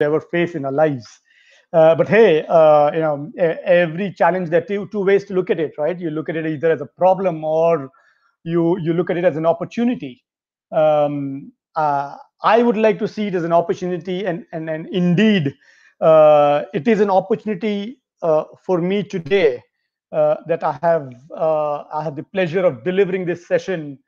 ever face in our lives. Uh, but hey, uh, you know, every challenge there are two, ways to look at it, right? You look at it either as a problem or you you look at it as an opportunity. Um, uh, I would like to see it as an opportunity, and and and indeed, uh, it is an opportunity uh, for me today uh, that I have I have the pleasure of delivering this session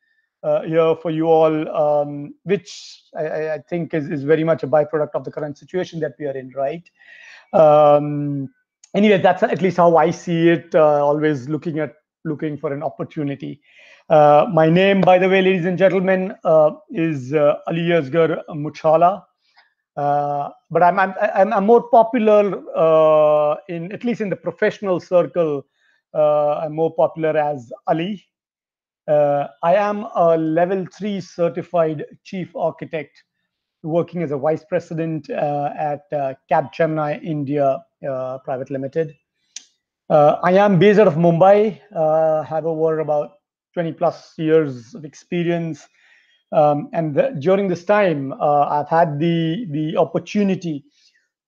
uh, here for you all, um, which I, I, think is, is very much a byproduct of the current situation that we are in, right? Um, anyway, that's at least how I see it. Uh, always looking at looking for an opportunity. Uh, my name, by the way, ladies and gentlemen, uh, is uh, Aliasgar Muchhala. Uh, but I'm, I'm, I'm, more popular uh, in at least in the professional circle. I'm more popular as Ali. Uh, I am a level three certified chief architect working as a vice president uh, at uh, Capgemini India uh, Private Limited. Uh, I am based out of Mumbai, uh, have over about 20 plus years of experience. Um, and the, during this time, I've had the, the opportunity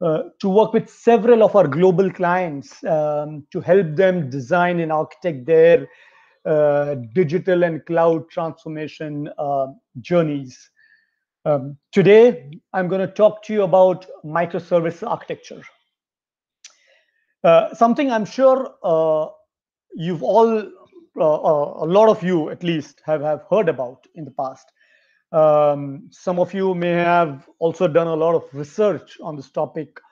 to work with several of our global clients um, to help them design and architect their uh, digital and cloud transformation uh, journeys. Um, today, I'm going to talk to you about microservice architecture. Uh, something I'm sure uh, you've all, uh, uh, a lot of you at least, have, have heard about in the past. Um, some of you may have also done a lot of research on this topic uh,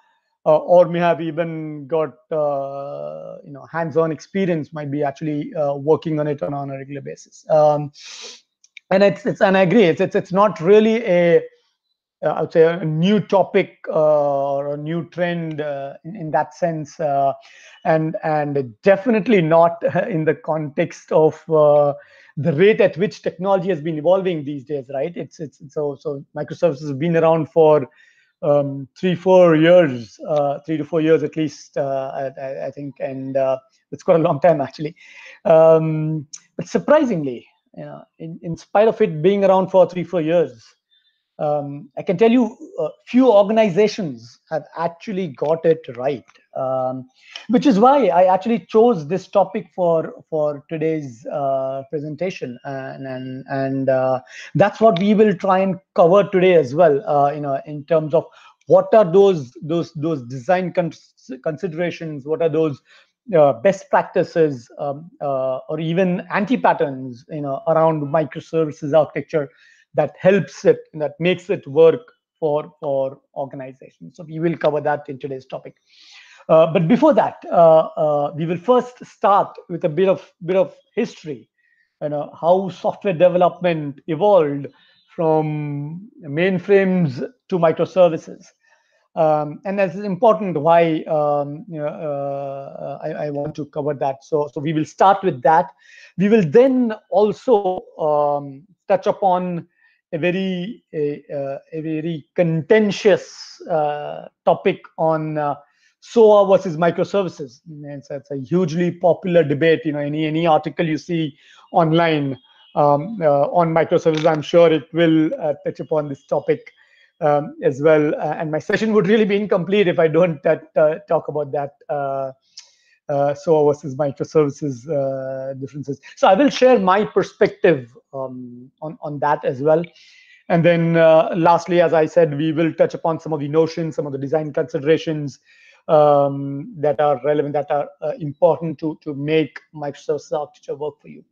or may have even got uh, you know hands-on experience might be actually uh, working on it on, on a regular basis um, and it's, it's and i agree it's it's, it's not really a uh, I would say a new topic uh, or a new trend uh, in, in, that sense, and and definitely not in the context of the rate at which technology has been evolving these days. Right? It's it's so so microservices have been around for um, three, four years, uh, three to four years at least, uh, I, I, think, and uh, it's quite a long time actually. Um, but surprisingly, you know, in, in spite of it being around for three, four years, um, I can tell you uh, few organizations have actually got it right, um, which is why I actually chose this topic for for today's uh, presentation, and and, and uh, that's what we will try and cover today as well. Uh, you know, in terms of what are those those those design considerations, what are those uh, best practices um, uh, or even anti-patterns you know around microservices architecture that helps it that makes it work for for organizations. So we will cover that in today's topic. Uh, but before that uh, uh, we will first start with a bit of bit of history you know how software development evolved from mainframes to microservices. Um, and that's important why um, you know, uh, I, I, want to cover that. So so we will start with that. We will then also um, touch upon a very a, uh, a very contentious uh, topic on uh, SOA versus microservices. It's, it's, a hugely popular debate. You know, any any article you see online um, uh, on microservices, I'm sure it will uh, touch upon this topic um, as well. Uh, and my session would really be incomplete if I don't talk about that. Uh, SOA versus microservices uh, differences. So I will share my perspective um, on, on that as well. And then uh, lastly, as I said, we will touch upon some of the notions, some of the design considerations um, that are relevant, that are uh, important to, to make microservices architecture work for you.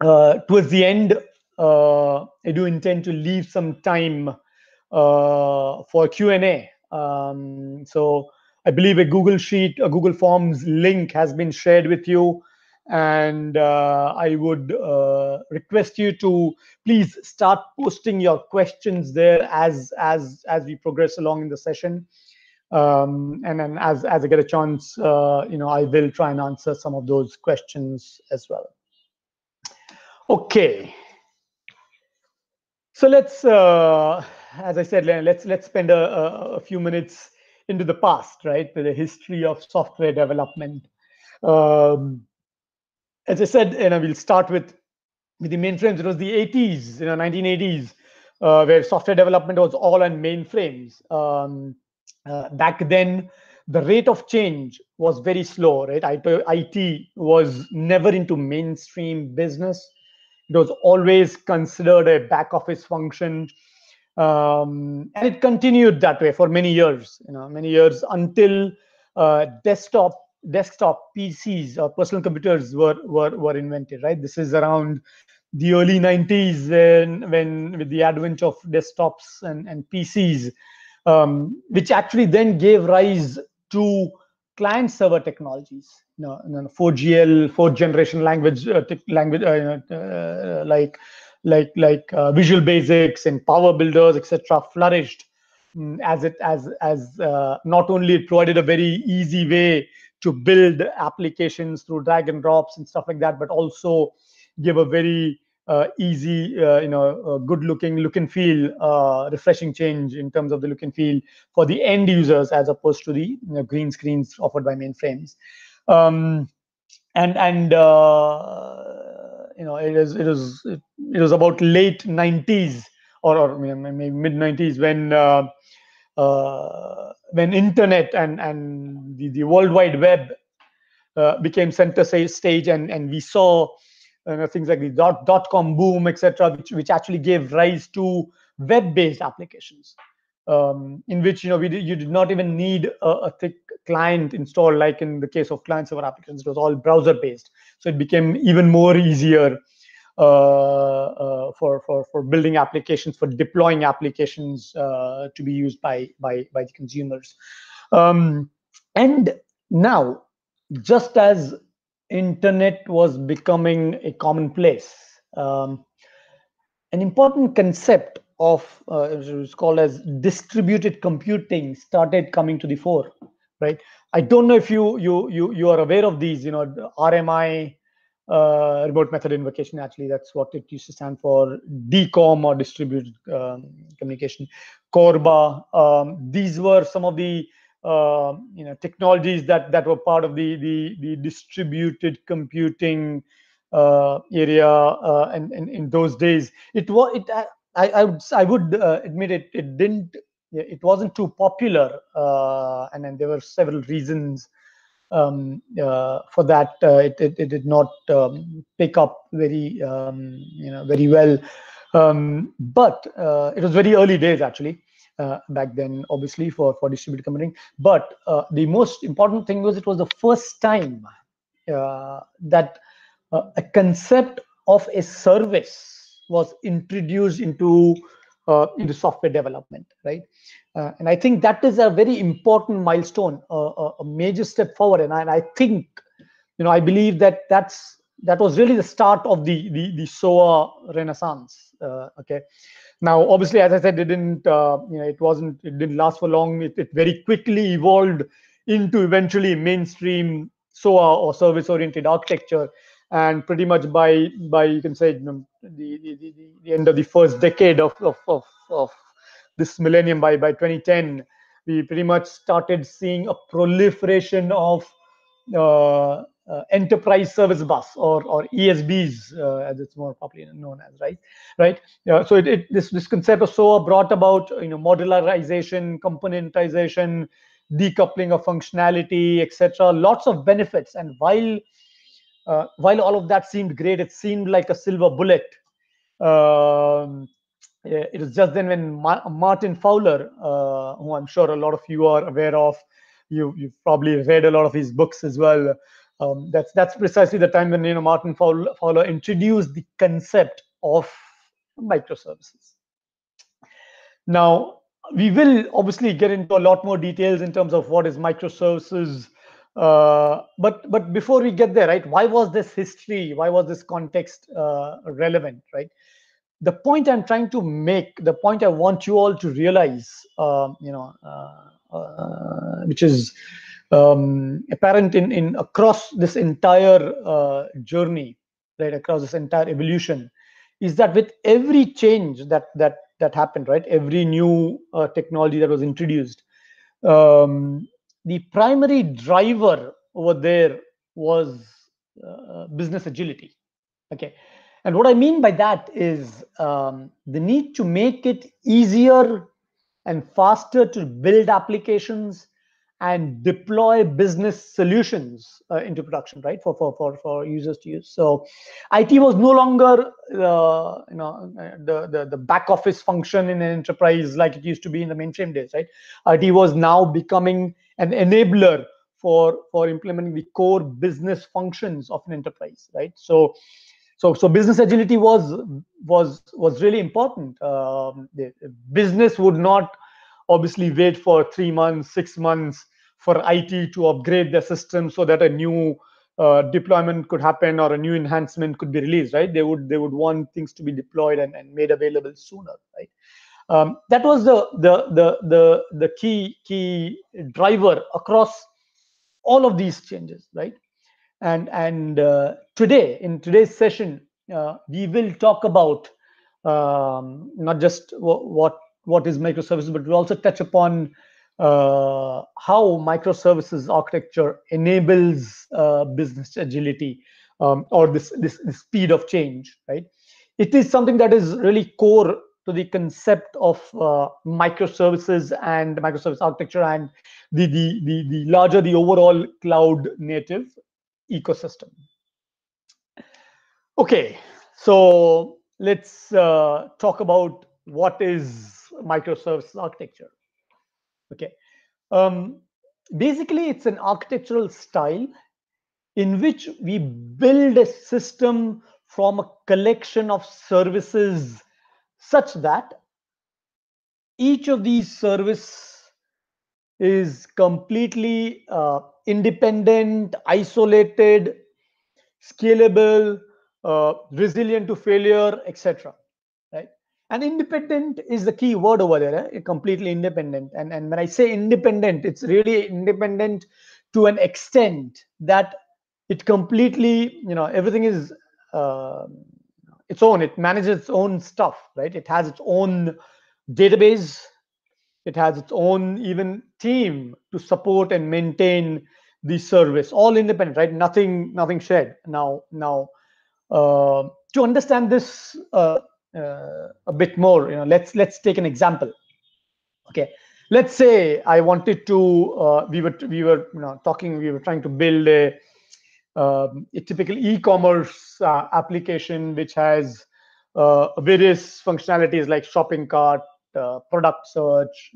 Uh, towards the end, uh, I do intend to leave some time for Q&A. Um, so I believe a Google Sheet, a Google Forms link has been shared with you. And uh, I would uh, request you to please start posting your questions there as as as we progress along in the session. Um, and then as as I get a chance, uh, you know, I will try and answer some of those questions as well. Okay. So let's, uh, as I said, let's let's spend a, a few minutes into the past, right? The history of software development. Um, as I said, you know, we'll start with with the mainframes. It was the 80s, you know, 1980s. uh, where software development was all on mainframes. Um, uh, back then, the rate of change was very slow, right? IT was never into mainstream business. It was always considered a back office function. Um, and it continued that way for many years, you know, many years until uh, desktop desktop PCs or personal computers were, were were invented, right? This is around the early 90s when when with the advent of desktops and, and PCs, um, which actually then gave rise to client server technologies, you know, you know 4GL, fourth generation language uh, language uh, uh, like like like uh, Visual Basics and Power Builders, etc., flourished um, as it as as uh, not only it provided a very easy way to build applications through drag and drops and stuff like that, but also give a very uh, easy, uh, you know, good looking look and feel, uh, refreshing change in terms of the look and feel for the end users as opposed to the you know, green screens offered by mainframes. Um, and and uh, you know, it is it is it, was about late 90s or, or maybe mid 90s when uh, uh, when internet and and the, the world wide web became center stage and and we saw uh, things like the dot, dot com boom, etc., which, which actually gave rise to web-based applications, um, in which you know we did, you did not even need a, a, thick client installed, like in the case of client-server applications. It was all browser-based, so it became even more easier uh, uh, for for for building applications, for deploying applications uh, to be used by by by the consumers. Um, and now, just as internet was becoming a commonplace. Um, an important concept of uh, it was called as distributed computing started coming to the fore right? I don't know if you you you you are aware of these you know rmi uh, remote method invocation actually that's what it used to stand for dcom or distributed um, communication. Corba um, these were some of the uh, you know technologies that that were part of the the, the distributed computing uh, area uh, and, and, in those days. It was it I, I would I would uh, admit it it didn't it wasn't too popular uh, and then there were several reasons um, uh, for that it, it, it did not um, pick up very um, you know very well um, but it was very early days actually uh, back then, obviously, for, for distributed computing. But uh, the most important thing was it was the first time uh, that uh, a concept of a service was introduced into uh, into software development, right? Uh, and I think that is a very important milestone, a major step forward. And I, and I think, you know, I believe that that's that was really the start of the the, the SOA renaissance. okay, now, obviously, as I said, it didn't, uh, you know, it wasn't, it didn't last for long. It, it very quickly evolved into eventually mainstream SOA or service-oriented architecture. And pretty much by, by you can say, you know, the, the, the, end of the first decade of, of, of, of this millennium, by, by 2010, we pretty much started seeing a proliferation of uh, uh, enterprise service bus or or ESBs uh, as it's more popularly known as right? Right? Yeah, so it, it, this this concept of SOA brought about you know modularization componentization decoupling of functionality etc lots of benefits. And while uh, while all of that seemed great it seemed like a silver bullet um, it was just then when Ma Martin Fowler uh, who I'm sure a lot of you are aware of you you've probably read a lot of his books as well um, that's that's precisely the time when you know Martin Fowler, Fowler introduced the concept of microservices. Now we will obviously get into a lot more details in terms of what is microservices. Uh, but but before we get there, right? Why was this history? Why was this context uh, relevant? Right? The point I'm trying to make, the point I want you all to realize, um, you know, uh, uh which is um, apparent in, in across this entire uh, journey, right, across this entire evolution, is that with every change that that that happened, right, every new uh, technology that was introduced, um, the primary driver over there was uh, business agility. Okay, And what I mean by that is um, the need to make it easier and faster to build applications and deploy business solutions uh, into production, right? For, for for for users to use. So, IT was no longer uh, you know the, the the back office function in an enterprise like it used to be in the mainframe days, right? IT was now becoming an enabler for for implementing the core business functions of an enterprise, right? So. So, so business agility was was was really important. Um, the business would not obviously wait for three months, six months for IT to upgrade their system so that a new uh, deployment could happen or a new enhancement could be released, right? They would they would want things to be deployed and, and made available sooner, right? Um, that was the, the the the the key key driver across all of these changes, right? And and uh, today in today's session, uh, we will talk about um, not just what what is microservices, but we'll also touch upon uh, how microservices architecture enables uh, business agility um, or this, this, this speed of change, right? It is something that is really core to the concept of uh, microservices and microservice architecture and the, the, the, the larger the overall cloud native ecosystem. Okay, so let's uh, talk about what is microservices architecture. Okay, um, basically it's an architectural style in which we build a system from a collection of services such that each of these service is completely uh, independent, isolated, scalable, uh, resilient to failure, etc Right? and independent is the key word over there eh? completely independent and and when i say independent it's really independent to an extent that it completely you know everything is uh, its own. It manages its own stuff right? It has its own database. It has its own even team to support and maintain the service. All independent right? Nothing nothing shared. Now now uh, to understand this uh, uh, a bit more you know let's let's take an example okay? Let's say i wanted to uh, we were we were you know talking we were trying to build a, uh, a typical e-commerce uh, application which has uh, various functionalities like shopping cart uh, product search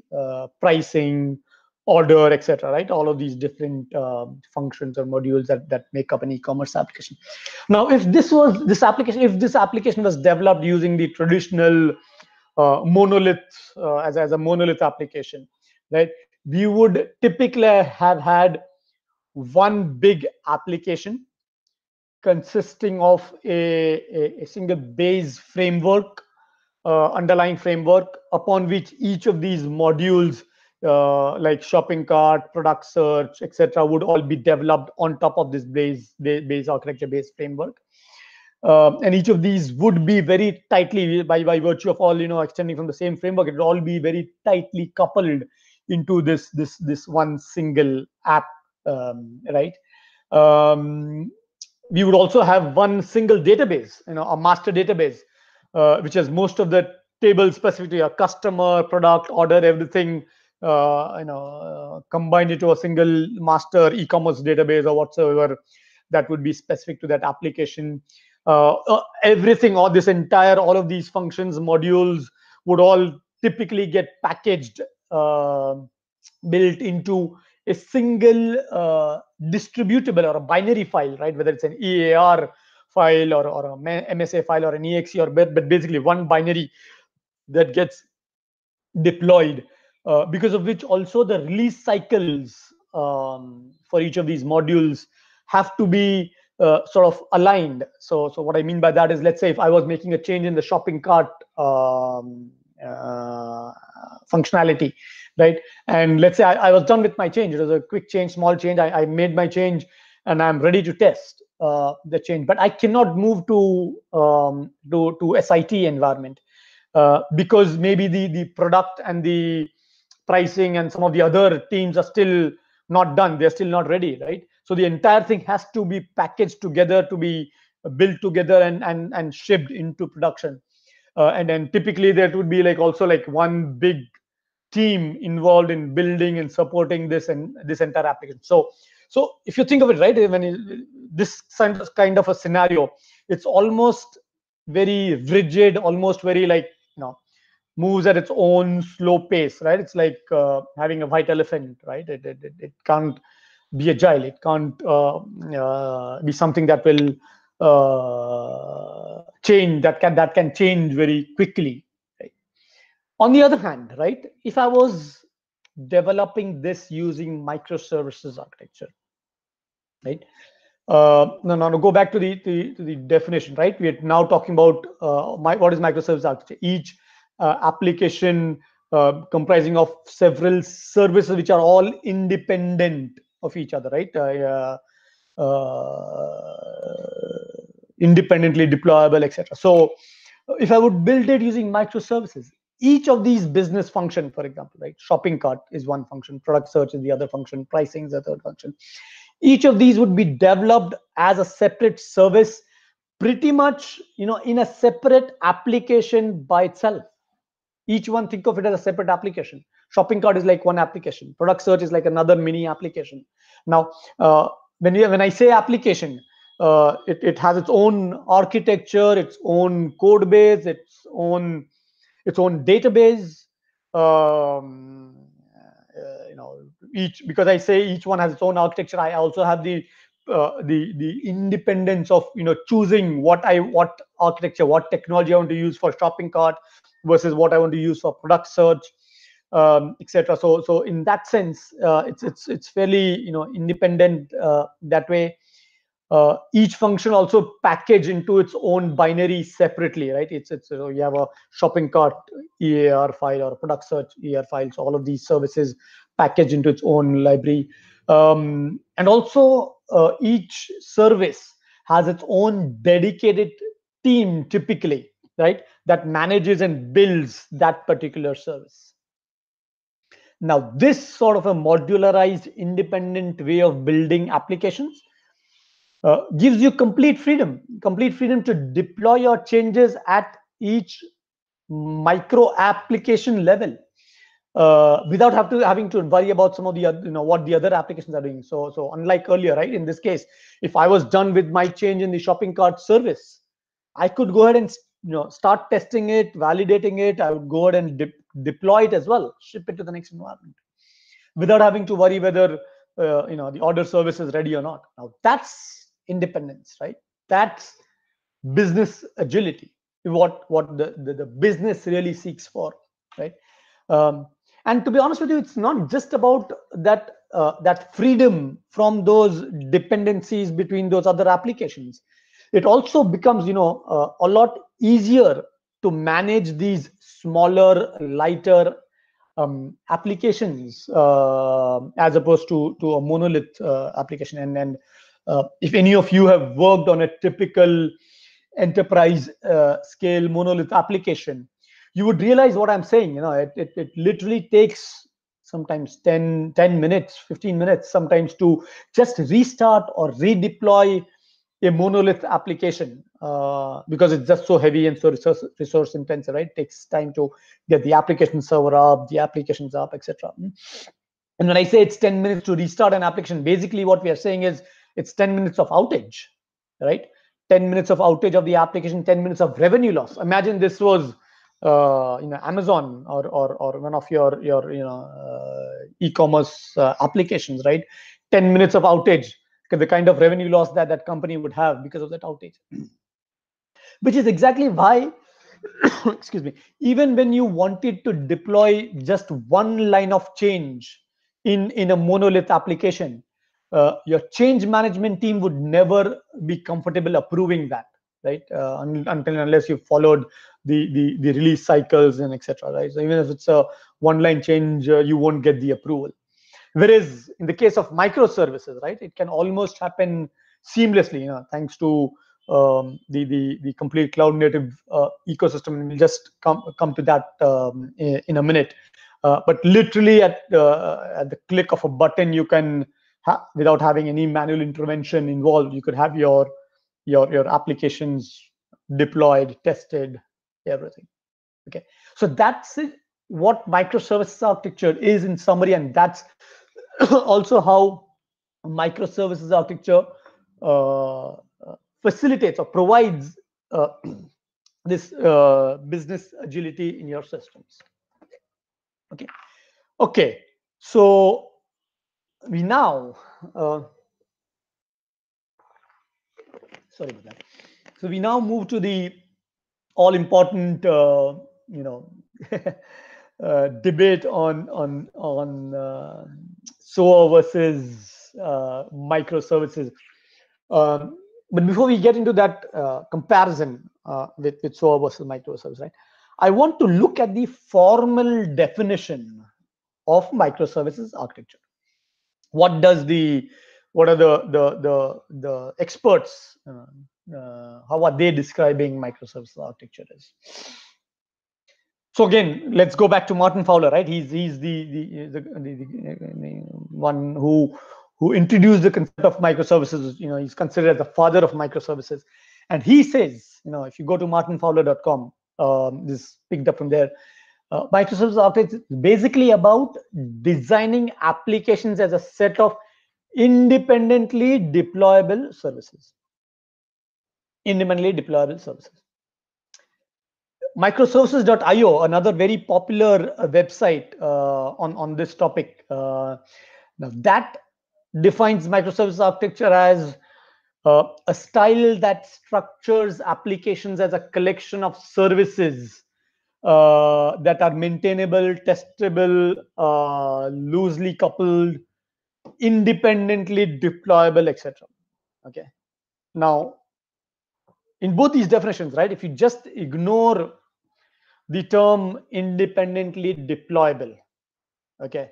pricing order, etc. Right, all of these different uh, functions or modules that that make up an e-commerce application. Now, if this was this application, if this application was developed using the traditional uh, monolith uh, as as a monolith application, right, we would typically have had one big application consisting of a, a, single base framework, uh, underlying framework upon which each of these modules uh, like shopping cart, product search, etc., would all be developed on top of this base base architecture-based framework. Uh, and each of these would be very tightly, by, by virtue of all you know extending from the same framework, it would all be very tightly coupled into this this this one single app, um, right? Um, we would also have one single database, you know, a master database, uh, which has most of the tables specific to your customer, product, order, everything uh, you know uh, combined into a single master e-commerce database or whatsoever that would be specific to that application uh, uh, everything or this entire all of these functions modules would all typically get packaged built into a single uh, distributable or a binary file right whether it's an ear file or, or a msa file or an exe or but, basically one binary that gets deployed uh, because of which also the release cycles um, for each of these modules have to be uh, sort of aligned. So, so what I mean by that is, let's say if I was making a change in the shopping cart um, uh, functionality, right? And let's say I, I, was done with my change. It was a quick change, small change. I, I made my change, and I'm ready to test uh, the change. But I cannot move to um, to to SIT environment uh, because maybe the the product and the pricing and some of the other teams are still not done they're still not ready right so the entire thing has to be packaged together to be built together and and and shipped into production uh, and then typically there would be like also like one big team involved in building and supporting this and this entire application. So so if you think of it right when you, this kind of a scenario it's almost very rigid almost very like you know moves at its own slow pace right? It's like uh, having a white elephant right? It, it, it can't be agile. It can't uh, uh, be something that will uh, change that can that can change very quickly? On the other hand right if i was developing this using microservices architecture right uh, no, no, no. Go back to the, to the definition, right? We are now talking about uh, my, what is microservice architecture. Each uh, application uh, comprising of several services which are all independent of each other, right? Uh, uh, independently deployable, etc. So, if I would build it using microservices, each of these business function, for example, right? Shopping cart is one function, product search is the other function, pricing is the third function. Each of these would be developed as a separate service, pretty much, you know, in a separate application by itself. Each one, think of it as a separate application. Shopping cart is like one application. Product search is like another mini application. Now, uh, when you, when I say application, uh, it, it has its own architecture, its own code base, its own its own database. Um, uh, you know, each because I say each one has its own architecture. I also have the uh, the the independence of you know choosing what I what architecture, what technology I want to use for shopping cart versus what I want to use for product search, um, etc. So so in that sense, uh, it's it's it's fairly you know independent uh, that way uh, each function also package into its own binary separately, right? It's it's you, know, you have a shopping cart EAR file or product search EAR file. So all of these services package into its own library, um, and also uh, each service has its own dedicated team, typically, right? That manages and builds that particular service. Now, this sort of a modularized, independent way of building applications uh, gives you complete freedom, complete freedom to deploy your changes at each micro application level uh, without have to having to worry about some of the you know what the other applications are doing. So so unlike earlier, right? In this case, if I was done with my change in the shopping cart service, I could go ahead and you know start testing it, validating it. I would go ahead and de deploy it as well, ship it to the next environment, without having to worry whether uh, you know the order service is ready or not. Now that's independence, right? That's business agility, what, what the, the, the business really seeks for, right? Um, and to be honest with you, it's not just about that uh, that freedom from those dependencies between those other applications. It also becomes, you know, uh, a lot easier to manage these smaller, lighter um, applications uh, as opposed to to a monolith uh, application. And and if any of you have worked on a typical enterprise uh, scale monolith application, you would realize what I'm saying. You know, it, it, it literally takes sometimes 10, 10 minutes, 15 minutes, sometimes to just restart or redeploy a monolith application uh, because it's just so heavy and so resource, resource intensive, right? It takes time to get the application server up, the applications up, etc. And when I say it's 10 minutes to restart an application, basically what we are saying is it's 10 minutes of outage, right? 10 minutes of outage of the application, 10 minutes of revenue loss. Imagine this was uh, you know Amazon or or or one of your your you know uh, e-commerce uh, applications, right? 10 minutes of outage, the kind of revenue loss that that company would have because of that outage. Which is exactly why, excuse me, even when you wanted to deploy just one line of change in in a monolith application, uh, your change management team would never be comfortable approving that right? Uh, until unless you followed the, the the release cycles and etc right? So even if it's a one line change uh, you won't get the approval. Whereas in the case of microservices right it can almost happen seamlessly you know thanks to um, the, the the complete cloud native uh, ecosystem. And we'll just come come to that um, in, in, a minute. Uh, but literally at at the click of a button you can ha without having any manual intervention involved you could have your your your applications deployed, tested, everything. Okay, so that's it, what microservices architecture is in summary, and that's also how microservices architecture uh, facilitates or provides uh, this uh, business agility in your systems. Okay, okay. So we now uh, sorry about that. So we now move to the all important, uh, you know, uh, debate on on on uh, SOA versus uh, microservices. Um, but before we get into that uh, comparison uh, with with SOA versus microservices right? I want to look at the formal definition of microservices architecture. What does the what are the the the, the experts uh, uh, how are they describing microservices architecture as so again let's go back to martin fowler right? He's he's the the, the, the, the one who who introduced the concept of microservices you know he's considered the father of microservices. And he says you know if you go to martinfowler.com um, this picked up from there uh, microservices architecture is basically about designing applications as a set of independently deployable services. Independently deployable services. Microservices.io, another very popular uh, website uh, on, on this topic. Uh, now that defines microservices architecture as uh, a style that structures applications as a collection of services uh, that are maintainable, testable, uh, loosely coupled, independently deployable, etc. Okay. Now, in both these definitions, right, if you just ignore the term independently deployable, okay,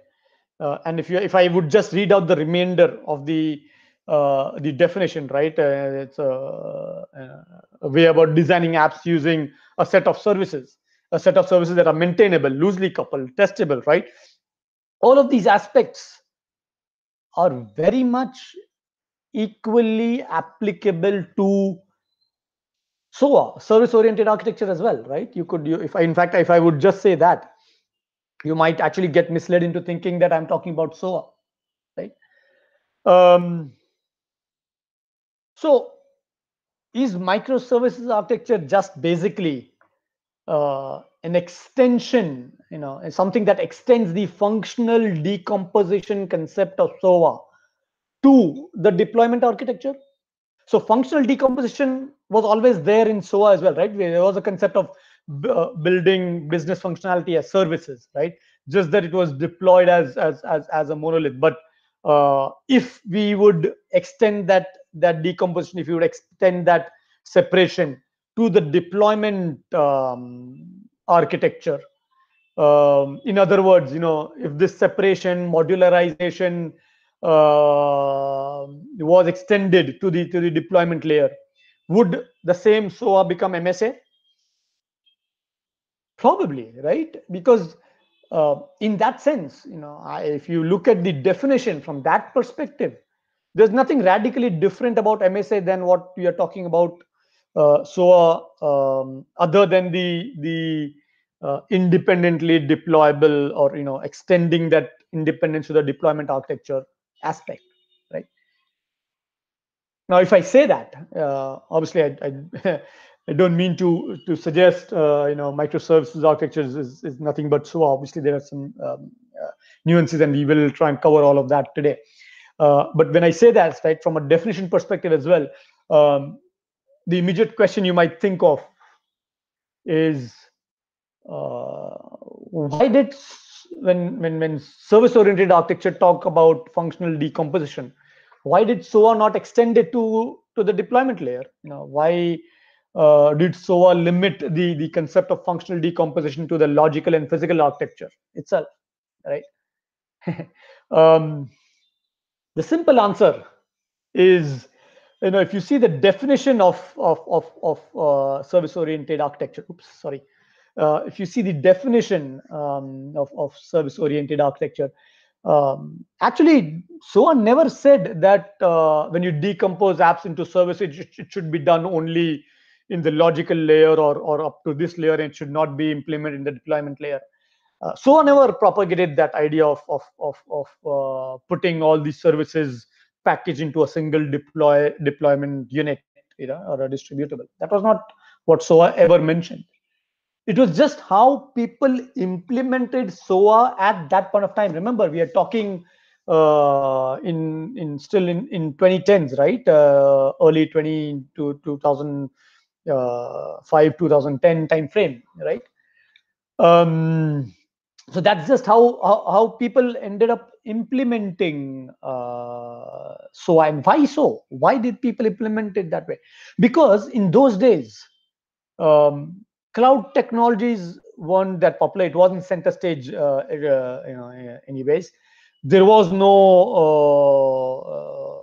uh, and if you if I would just read out the remainder of the uh, the definition, right, uh, it's a, a way about designing apps using a set of services, a set of services that are maintainable, loosely coupled, testable, right? All of these aspects are very much equally applicable to SOA, service-oriented architecture as well, right? You could, you, if I, in fact, if I would just say that, you might actually get misled into thinking that I'm talking about SOA, right? Um, so, is microservices architecture just basically uh, an extension, you know, something that extends the functional decomposition concept of SOA to the deployment architecture. So functional decomposition was always there in SOA as well, right? There was a concept of uh, building business functionality as services, right? Just that it was deployed as as as, as a monolith. But uh, if we would extend that that decomposition, if you would extend that separation to the deployment um, architecture. Um, in other words, you know, if this separation, modularization uh, was extended to the to the deployment layer, would the same SOA become MSA? Probably, right? Because uh, in that sense, you know, I, if you look at the definition from that perspective, there's nothing radically different about MSA than what we are talking about uh, SOA, um, other than the the uh, independently deployable or you know extending that independence to the deployment architecture aspect right? Now if i say that uh, obviously i, I, I, don't mean to to suggest uh, you know microservices architectures is, is, nothing but so obviously there are some um, uh, nuances and we will try and cover all of that today. Uh, but when i say that right from a definition perspective as well um, the immediate question you might think of is uh, why did when when when service oriented architecture talk about functional decomposition why did soa not extend it to to the deployment layer? You know why uh, did soa limit the the concept of functional decomposition to the logical and physical architecture itself right? Um, the simple answer is you know if you see the definition of of of, of uh, service oriented architecture oops sorry uh, if you see the definition um, of, of service-oriented architecture, um, actually SOA never said that uh, when you decompose apps into services, it, it, should be done only in the logical layer or, or up to this layer and should not be implemented in the deployment layer. Uh, SOA never propagated that idea of, of, of, of uh, putting all these services packaged into a single deploy deployment unit you know, or a distributable. That was not what SOA ever mentioned. It was just how people implemented SOA at that point of time. Remember, we are talking uh, in in still in in 2010s, right? Uh, early 20 to 2005, uh, 2010 time frame, right? Um, so that's just how, how, how people ended up implementing uh, so and why so? Why did people implement it that way? Because in those days um, cloud technologies weren't that popular. It wasn't center stage uh, uh, you know anyways. There was no uh, uh,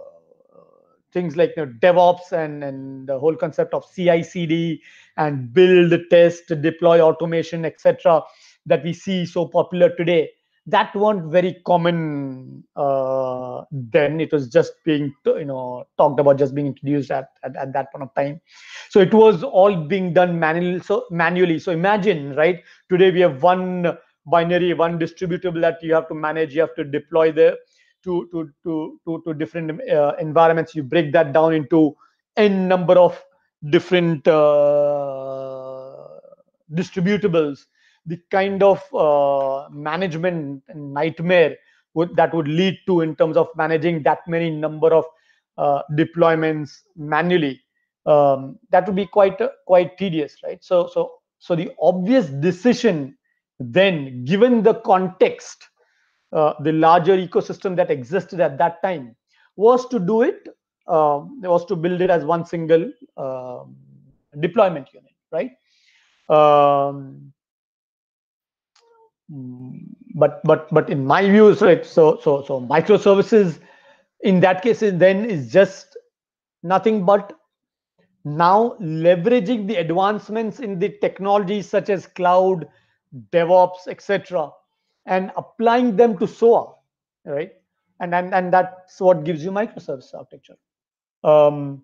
things like you know, devops and and the whole concept of ci cd and build test deploy automation etc that we see so popular today. That weren't very common uh, then. It was just being you know talked about just being introduced at, at, at that point of time. So it was all being done manually so manually. So imagine right today we have one binary one distributable that you have to manage. You have to deploy the to to to to, to different uh, environments. You break that down into n number of different uh, distributables the kind of uh, management nightmare would, that would lead to in terms of managing that many number of uh, deployments manually um, that would be quite uh, quite tedious right? So so so the obvious decision then given the context uh, the larger ecosystem that existed at that time was to do it uh, was to build it as one single um, deployment unit right? Um, but but but in my views right so so so microservices in that case then is just nothing but now leveraging the advancements in the technologies such as cloud devops etc and applying them to soa right? And and, and that's what gives you microservice architecture. Um,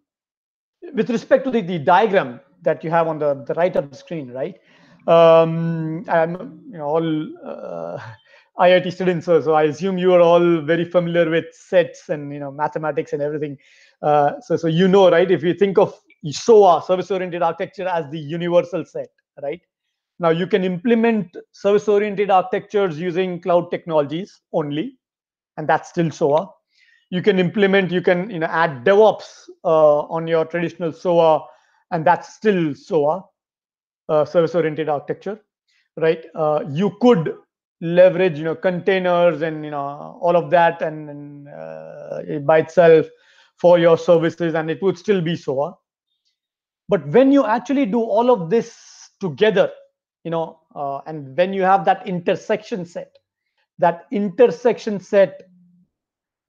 with respect to the, the diagram that you have on the, the right of the screen right um, I'm you know, all uh, IIT students, so, so I assume you are all very familiar with sets and you know mathematics and everything. Uh, so so you know, right? If you think of SOA, service-oriented architecture, as the universal set, right? Now you can implement service-oriented architectures using cloud technologies only, and that's still SOA. You can implement, you can you know add DevOps uh, on your traditional SOA, and that's still SOA uh, service-oriented architecture, right? Uh, you could leverage, you know, containers and you know all of that, and, and uh, by itself for your services, and it would still be SOA. But when you actually do all of this together, you know, uh, and when you have that intersection set, that intersection set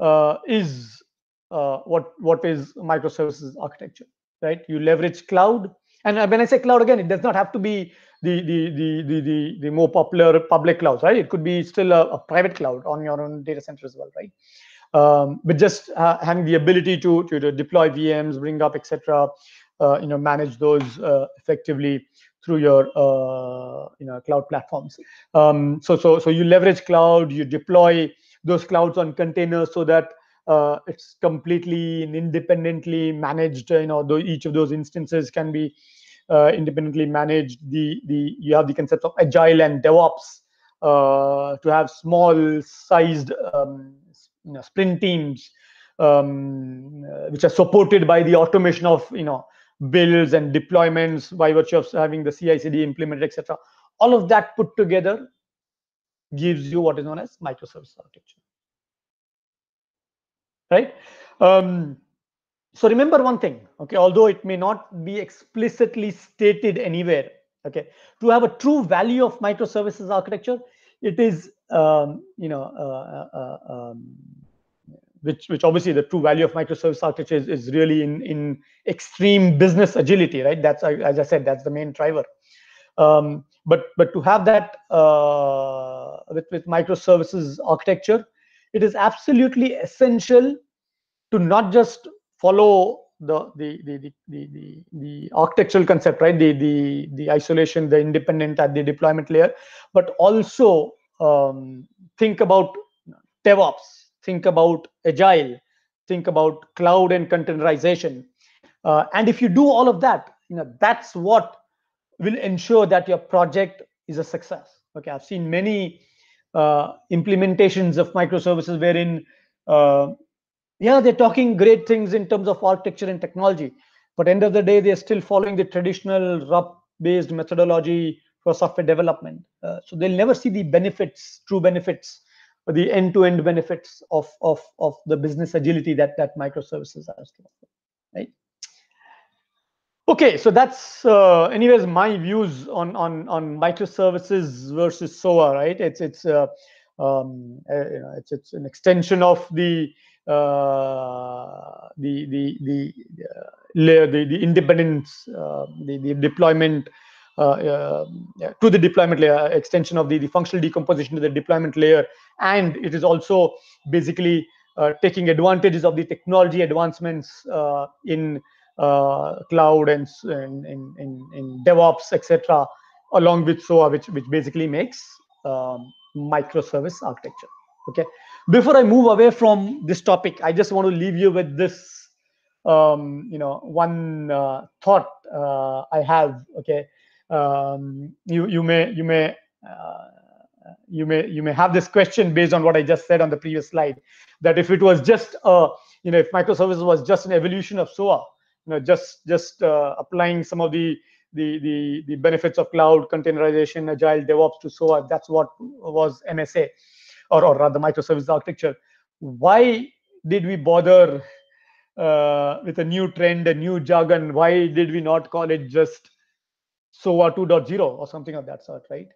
uh, is what what is microservices architecture, right? You leverage cloud and when I say cloud again, it does not have to be the the the the the, the more popular public clouds, right? It could be still a, a, private cloud on your own data center as well, right? Um, but just uh, having the ability to, to, to deploy VMs, bring up, etc., uh, you know, manage those uh, effectively through your uh, you know cloud platforms. Um, so so so you leverage cloud, you deploy those clouds on containers so that uh, it's completely independently managed you know though each of those instances can be uh, independently managed the the you have the concept of agile and devops uh, to have small sized um, you know, sprint teams um, uh, which are supported by the automation of you know builds and deployments by virtue of having the CI/CD implemented, etc. All of that put together gives you what is known as microservice architecture right? Um, so remember one thing, okay, although it may not be explicitly stated anywhere, okay, to have a true value of microservices architecture, it is, um, you know, uh, uh, uh, um, which, which obviously the true value of microservice architecture is, is really in, in extreme business agility, right? That's, as I said, that's the main driver. Um, but, but to have that uh, with, with microservices architecture, it is absolutely essential to not just follow the the the the the, the, the architectural concept right? The the the isolation the independent at the deployment layer but also um, think about devops think about agile think about cloud and containerization. Uh, and if you do all of that you know that's what will ensure that your project is a success. Okay i've seen many uh, implementations of microservices wherein uh, yeah they're talking great things in terms of architecture and technology but end of the day they're still following the traditional rup based methodology for software development. Uh, so they'll never see the benefits true benefits or the end-to-end benefits of of of the business agility that that microservices has to offer okay so that's uh, anyways my views on on on microservices versus soa right? It's it's uh, um, uh, you know, it's it's an extension of the uh, the the the uh, layer the the independence uh, the the deployment to the deployment layer extension of the the functional decomposition to the deployment layer. And it is also basically taking advantages of the technology advancements in cloud and in, in, in, DevOps, etc., along with SOA, which, which basically makes um, microservice architecture. Okay. Before I move away from this topic, I just want to leave you with this, um, you know, one uh, thought uh, I have. Okay. Um, you you may you may uh, you may you may have this question based on what I just said on the previous slide, that if it was just a you know if microservices was just an evolution of SOA, you know just just uh, applying some of the the the the benefits of cloud containerization agile devops to soa that's what was msa or or rather microservice architecture. Why did we bother uh, with a new trend a new jargon? Why did we not call it just soa 2.0 or something of that sort right?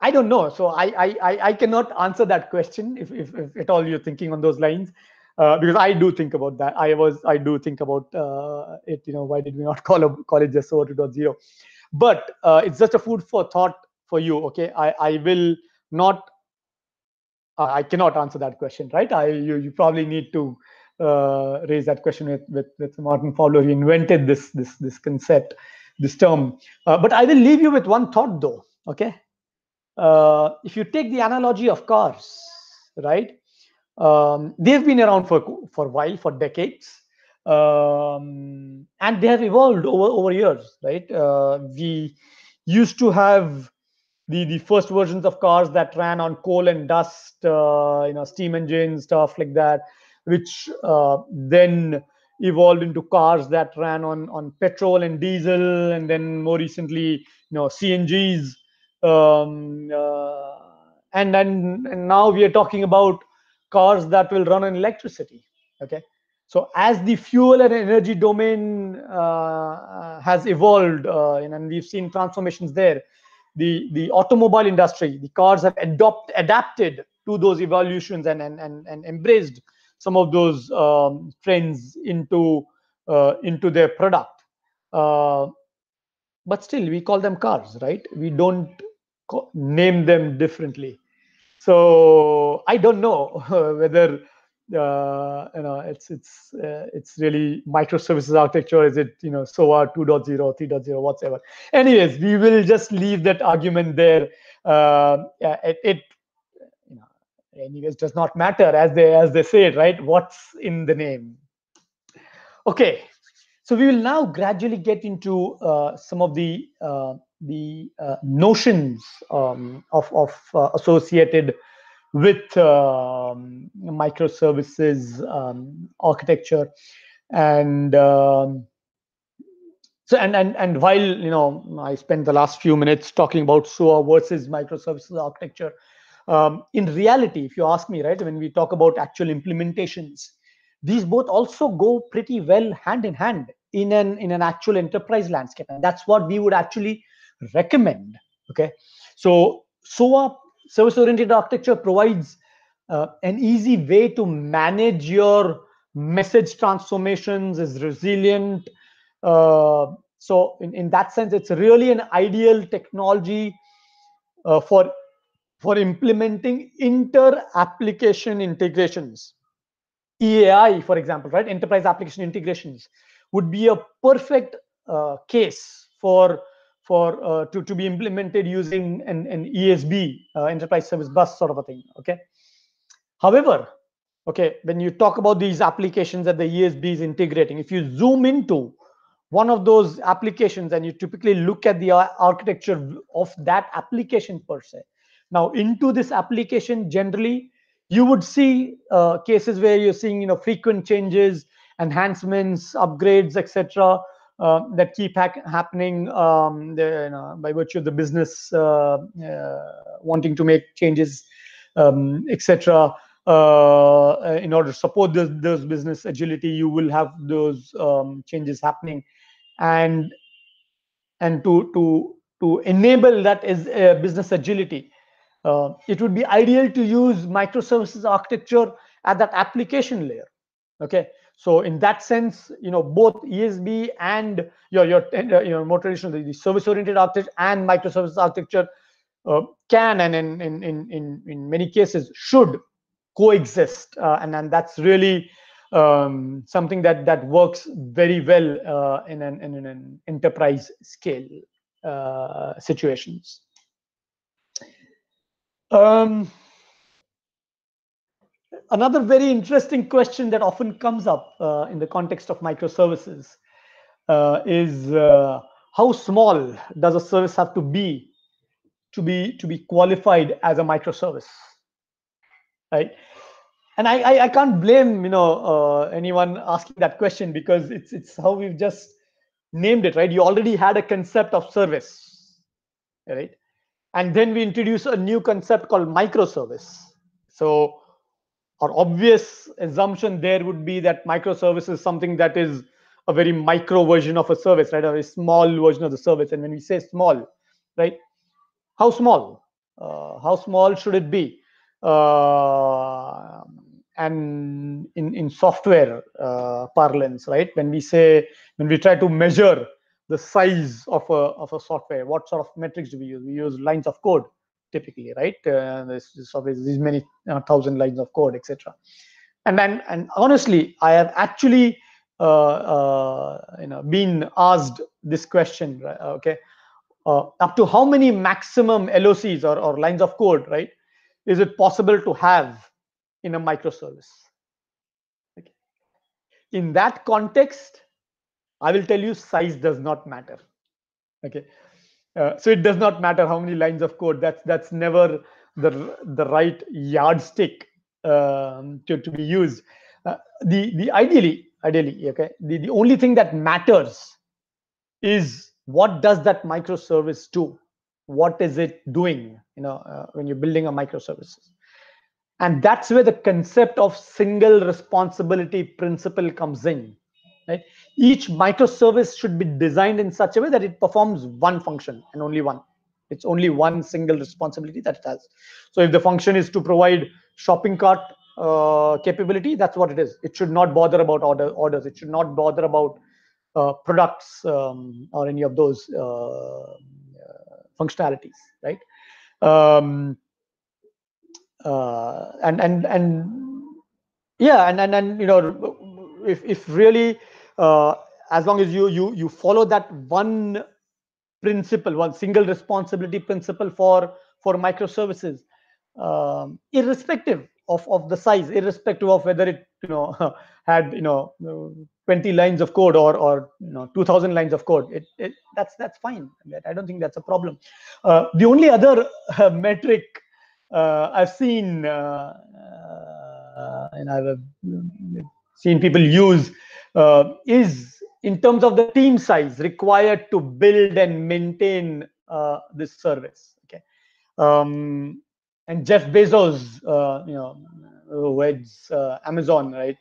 I don't know. So i i i cannot answer that question if if, if at all you're thinking on those lines uh, because I do think about that. I was I do think about uh, it. You know, why did we not call a, it just SOA 2.0? But uh, it's just a food for thought for you. Okay, I I will not. I cannot answer that question, right? I you you probably need to uh, raise that question with with, with Martin Fowler. He invented this this this concept, this term. Uh, but I will leave you with one thought, though. Okay, uh, if you take the analogy of cars, right? Um, they've been around for for a while, for decades, um, and they have evolved over over years. Right? Uh, we used to have the the first versions of cars that ran on coal and dust, uh, you know, steam engines, stuff like that, which uh, then evolved into cars that ran on on petrol and diesel, and then more recently, you know, CNGs. Um, uh, and then and now we are talking about cars that will run on electricity okay? So as the fuel and energy domain uh, has evolved uh, and we've seen transformations there the the automobile industry the cars have adopt adapted to those evolutions and and and, and embraced some of those um, trends into uh, into their product. Uh, but still we call them cars right? We don't name them differently so I don't know whether uh, you know it's it's uh, it's really microservices architecture. Is it you know SOA 2.0, 3.0, whatever. Anyways, we will just leave that argument there. Uh, it, it you know anyways does not matter as they as they say it right. What's in the name? Okay, so we will now gradually get into uh, some of the uh, the uh, notions um, of, of uh, associated with um, microservices um, architecture. And um, so and, and and while you know i spent the last few minutes talking about soa versus microservices architecture um, in reality if you ask me right when we talk about actual implementations these both also go pretty well hand in hand in an in an actual enterprise landscape. And that's what we would actually recommend. Okay, so SOA service oriented architecture provides uh, an easy way to manage your message transformations, is resilient. Uh, so in, in that sense, it's really an ideal technology uh, for for implementing inter-application integrations. EAI, for example, right, enterprise application integrations, would be a perfect uh, case for for uh, to, to be implemented using an, an ESB, uh, enterprise service bus sort of a thing. Okay. However, okay, when you talk about these applications that the ESB is integrating, if you zoom into one of those applications and you typically look at the architecture of that application per se. Now, into this application, generally, you would see uh, cases where you're seeing, you know, frequent changes, enhancements, upgrades, etc uh, that keep ha happening um, the, you know, by virtue of the business uh, uh, wanting to make changes, um, etc. Uh, in order to support those, those, business agility, you will have those um, changes happening, and and to to to enable that is business agility. Uh, it would be ideal to use microservices architecture at that application layer. Okay, so in that sense, you know, both ESB and your your uh, you know more traditional the, service-oriented architecture and microservices architecture uh, can and in, in in in in many cases should coexist, uh, and and that's really um, something that that works very well uh, in an in an enterprise scale uh, situations. Um, another very interesting question that often comes up uh, in the context of microservices uh, is uh, how small does a service have to be to be to be qualified as a microservice right? And i i, I can't blame you know uh, anyone asking that question because it's it's how we've just named it right? You already had a concept of service right? And then we introduce a new concept called microservice. So our obvious assumption there would be that microservice is something that is a very micro version of a service, right? Or a small version of the service. And when we say small, right? How small? Uh, how small should it be? Uh, and in, in software uh, parlance, right? When we say, when we try to measure the size of a, of a software, what sort of metrics do we use? We use lines of code typically, right? Uh, there's, there's these many uh, thousand lines of code, etc. And then, and honestly, I have actually, uh, uh, you know, been asked this question, right? okay, uh, up to how many maximum LOCs or, or lines of code, right? Is it possible to have in a microservice? Okay. In that context, I will tell you size does not matter. Okay, uh, so it does not matter how many lines of code. That's that's never the the right yardstick um, to to be used. Uh, the the ideally ideally okay the the only thing that matters is what does that microservice do? What is it doing? You know uh, when you're building a microservices, and that's where the concept of single responsibility principle comes in right? Each microservice should be designed in such a way that it performs one function and only one. It's only one single responsibility that it has. So if the function is to provide shopping cart uh, capability that's what it is. It should not bother about order orders. It should not bother about uh, products um, or any of those uh, functionalities right? Um, uh, and and and yeah and and, and you know if if really uh, as long as you you you follow that one principle one single responsibility principle for for microservices um, irrespective of of the size irrespective of whether it you know had you know 20 lines of code or or you know 2000 lines of code it, it that's that's fine. I don't think that's a problem. Uh, the only other uh, metric uh, i've seen uh, uh, and i've seen people use uh, is in terms of the team size required to build and maintain uh, this service. Okay, um, and Jeff Bezos, uh, you know, who heads uh, Amazon, right?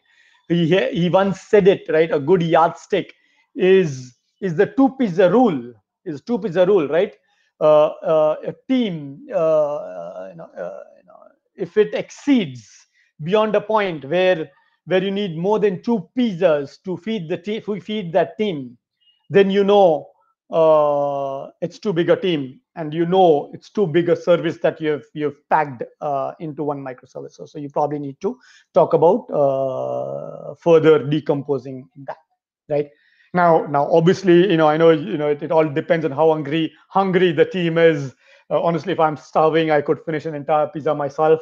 He he once said it, right? A good yardstick is is the two pizza rule. Is two pizza rule, right? Uh, uh, a team, you know, you know, if it exceeds beyond a point where where you need more than two pizzas to feed the team, feed that team, then you know uh, it's too big a team and you know it's too big a service that you've you've packed uh, into one microservice so, so you probably need to talk about uh, further decomposing that right? Now now obviously you know i know you know it, it all depends on how hungry hungry the team is. Uh, honestly if i'm starving i could finish an entire pizza myself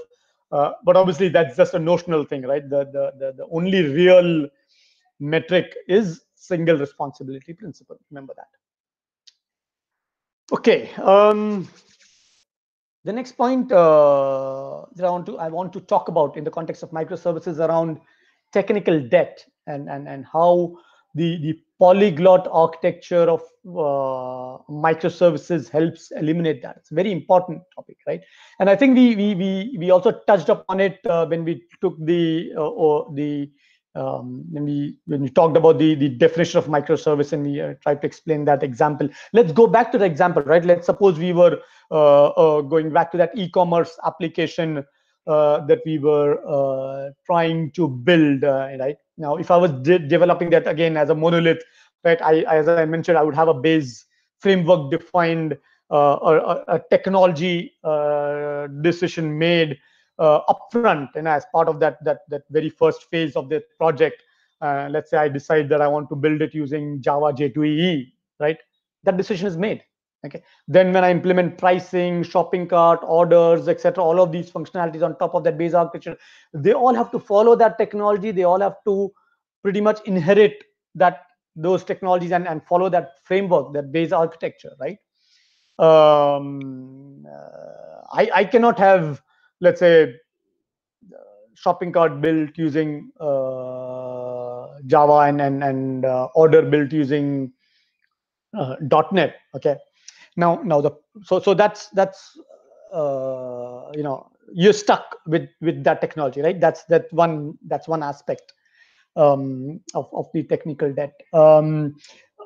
uh, but obviously that's just a notional thing right the, the the the only real metric is single responsibility principle remember that Okay. Um, the next point uh, that I want to I want to talk about in the context of microservices around technical debt and and and how the the polyglot architecture of uh, microservices helps eliminate that. It's a very important topic, right? And I think we we we we also touched upon it uh, when we took the uh, or the um, when we when we talked about the the definition of microservice and we uh, tried to explain that example let's go back to the example right let's suppose we were uh, uh, going back to that e-commerce application that we were trying to build right now if i was de developing that again as a monolith right i as i mentioned i would have a base framework defined or a, technology decision made uh, upfront and as part of that that that very first phase of the project. Uh, let's say i decide that i want to build it using java j2ee right? That decision is made okay. Then when i implement pricing shopping cart orders etc all of these functionalities on top of that base architecture they all have to follow that technology. They all have to pretty much inherit that those technologies and, and follow that framework that base architecture right? Um, uh, I, I cannot have let's say shopping cart built using uh, Java and and, and uh, order built using uh, .NET. Okay, now now the so so that's that's uh, you know you're stuck with with that technology, right? That's that one that's one aspect um, of of the technical debt. Um,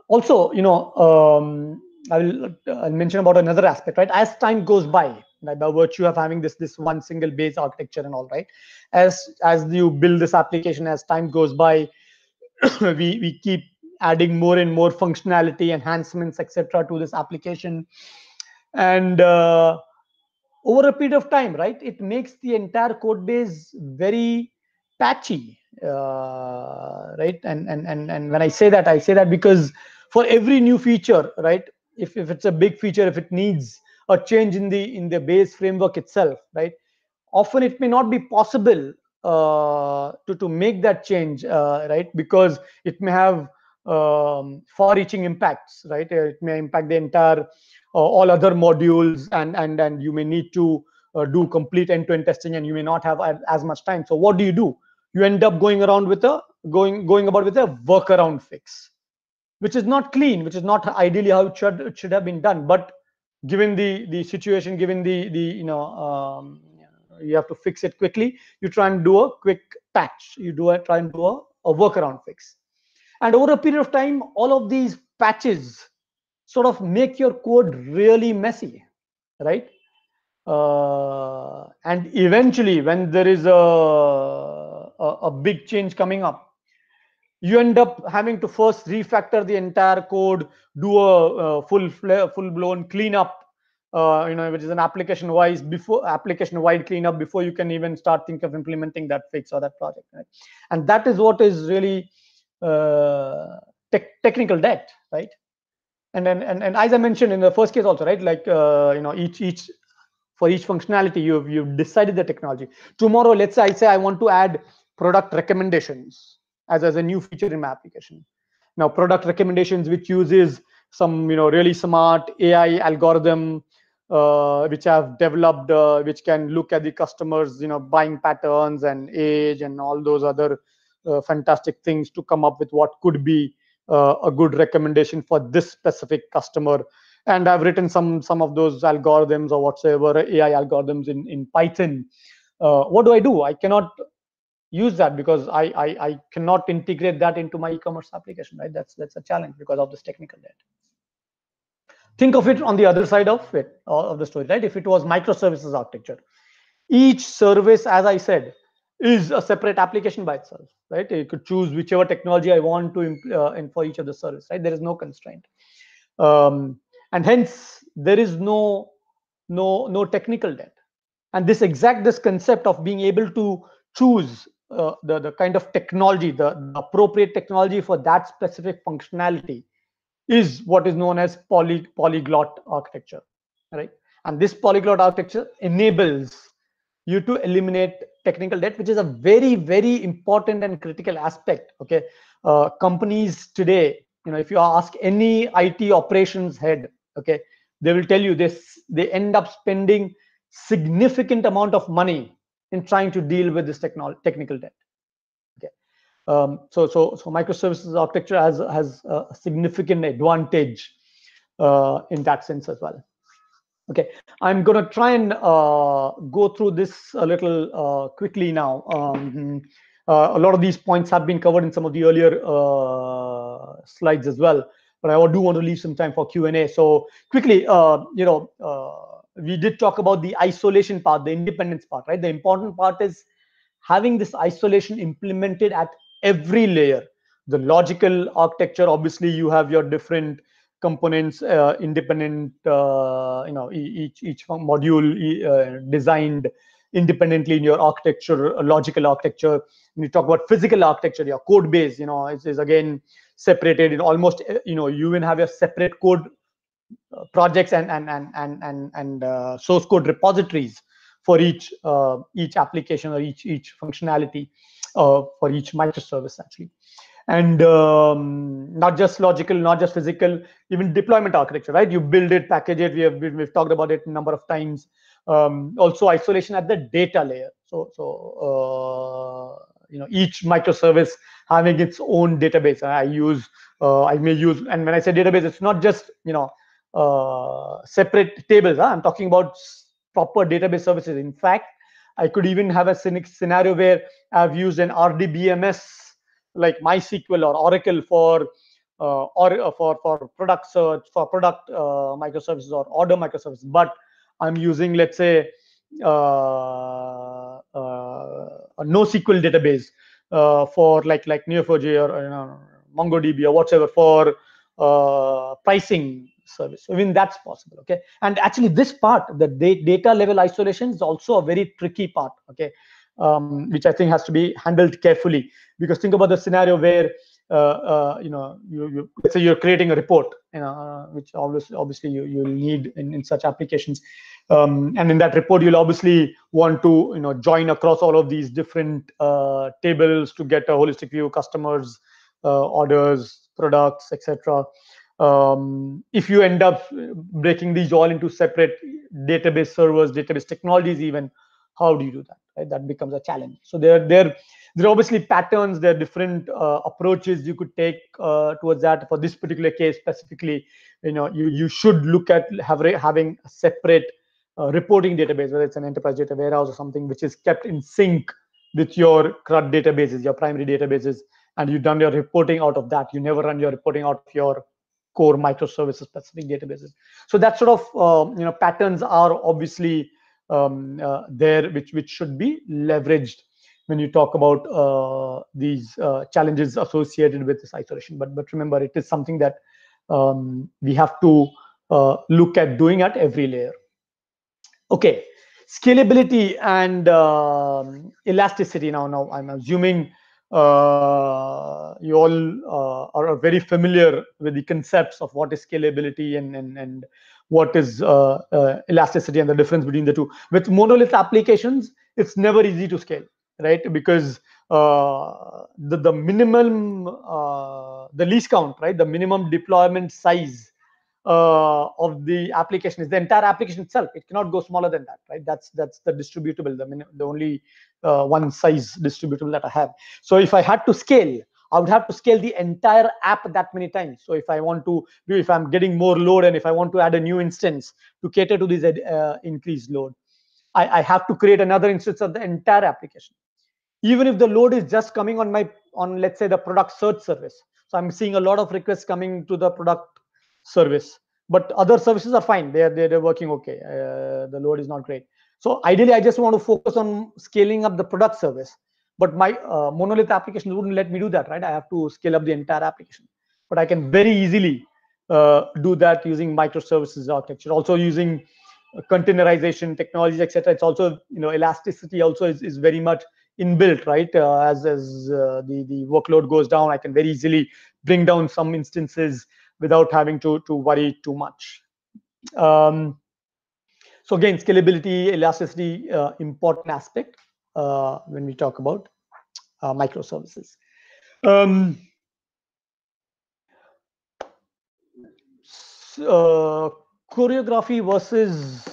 also, you know, um, I will I'll mention about another aspect, right? As time goes by, by virtue of having this this one single base architecture and all right as as you build this application as time goes by we we keep adding more and more functionality enhancements etc to this application. And uh, over a period of time right it makes the entire code base very patchy uh, right? And, and and and when i say that i say that because for every new feature right if, if it's a big feature if it needs a change in the in the base framework itself right often it may not be possible uh, to to make that change uh, right because it may have um, far-reaching impacts right? It may impact the entire uh, all other modules and and and you may need to uh, do complete end-to-end testing and you may not have as much time. So what do you do? You end up going around with a going going about with a workaround fix which is not clean which is not ideally how it should it should have been done. But given the the situation given the the you know um, you have to fix it quickly you try and do a quick patch. You do a try and do a, a workaround fix and over a period of time all of these patches sort of make your code really messy right uh, and eventually when there is a, a, a big change coming up you end up having to first refactor the entire code, do a, a full full blown cleanup, uh, you know, which is an application wise before application wide cleanup before you can even start think of implementing that fix or that project. Right? And that is what is really uh, te technical debt, right? And then and, and as I mentioned in the first case also, right? Like uh, you know, each each for each functionality you've you've decided the technology. Tomorrow, let's say I say I want to add product recommendations as, as a new feature in my application. Now, product recommendations, which uses some you know really smart AI algorithm, uh, which I've developed, uh, which can look at the customers you know buying patterns and age and all those other fantastic things to come up with what could be uh, a good recommendation for this specific customer. And I've written some some of those algorithms or whatsoever AI algorithms in in Python. Uh, what do I do? I cannot use that because I, I, I cannot integrate that into my e-commerce application, right? That's that's a challenge because of this technical debt. Think of it on the other side of it of the story, right? If it was microservices architecture, each service, as I said, is a separate application by itself, right? You could choose whichever technology I want to uh, and for each of the service, right? There is no constraint. um, and hence there is no no no technical debt and this exact this concept of being able to choose uh, the the kind of technology the, the appropriate technology for that specific functionality is what is known as poly polyglot architecture right and this polyglot architecture enables you to eliminate technical debt which is a very very important and critical aspect okay? Uh, companies today you know if you ask any it operations head okay they will tell you this they end up spending significant amount of money in trying to deal with this technol technical debt okay? Um, so so so microservices architecture has has a significant advantage uh, in that sense as well okay i'm going to try and uh, go through this a little uh, quickly now. Um, uh, a lot of these points have been covered in some of the earlier uh, slides as well but i do want to leave some time for q&a so quickly uh, you know uh, we did talk about the isolation part the independence part right? The important part is having this isolation implemented at every layer. The logical architecture obviously you have your different components uh, independent uh, you know each each module uh, designed independently in your architecture logical architecture. When you talk about physical architecture your code base you know is, is again separated in almost you know you even have your separate code projects and and and and and, and uh, source code repositories for each uh, each application or each each functionality uh, for each microservice actually and um, not just logical, not just physical, even deployment architecture, right? You build it, package it. We have we've talked about it a number of times. Um, also, isolation at the data layer. So, so uh, you know, each microservice having its own database. I use, uh, I may use, and when I say database, it's not just you know uh, separate tables. Huh? I'm talking about proper database services. In fact, I could even have a scenario where I've used an RDBMS like MySQL or Oracle for uh, or uh, for for product search for product uh, microservices or order microservices, but I'm using let's say uh, uh a NoSQL database uh, for like like Neo4j or you know, MongoDB or whatever for pricing service. I mean that's possible. Okay, and actually this part, the data level isolation is also a very tricky part. Okay, um, which I think has to be handled carefully. Because think about the scenario where uh, uh, you know you, you, let's say you're creating a report, you know, uh, which obviously obviously you you need in, in such applications, um, and in that report you'll obviously want to you know join across all of these different uh, tables to get a holistic view, customers, uh, orders, products, etc. Um, if you end up breaking these all into separate database servers, database technologies, even how do you do that? Right? That becomes a challenge. So there, there, there are obviously patterns. There are different uh, approaches you could take uh, towards that. For this particular case specifically, you know, you you should look at have, having a separate uh, reporting database, whether it's an enterprise data warehouse or something which is kept in sync with your CRUD databases, your primary databases, and you've done your reporting out of that. You never run your reporting out of your core microservices specific databases. So that sort of uh, you know patterns are obviously um, uh, there which which should be leveraged when you talk about uh, these uh, challenges associated with this isolation. But but remember it is something that um, we have to uh, look at doing at every layer. Okay scalability and um, elasticity. Now now i'm assuming uh, you all uh, are very familiar with the concepts of what is scalability and and, and what is uh, uh, elasticity and the difference between the two. With monolith applications, it's never easy to scale, right? Because uh, the, the minimum, uh, the least count, right? The minimum deployment size uh, of the application is the entire application itself. It cannot go smaller than that, right? That's that's the distributable, the, the only uh, one size distributable that I have. So if I had to scale, I would have to scale the entire app that many times. So if I want to if I'm getting more load and if I want to add a new instance to cater to this uh, increased load, I, I have to create another instance of the entire application. Even if the load is just coming on my, on let's say the product search service. So I'm seeing a lot of requests coming to the product service, but other services are fine. They're, they're, working okay. Uh, the load is not great. So ideally, I just want to focus on scaling up the product service but my uh, monolith application wouldn't let me do that right i have to scale up the entire application but i can very easily uh, do that using microservices architecture. Also using containerization technologies, etc. It's also you know elasticity also is, is very much inbuilt, right? Uh, as as uh, the the workload goes down, I can very easily bring down some instances without having to to worry too much. Um, so again, scalability, elasticity, uh, important aspect uh, when we talk about uh, microservices. Um, uh, choreography versus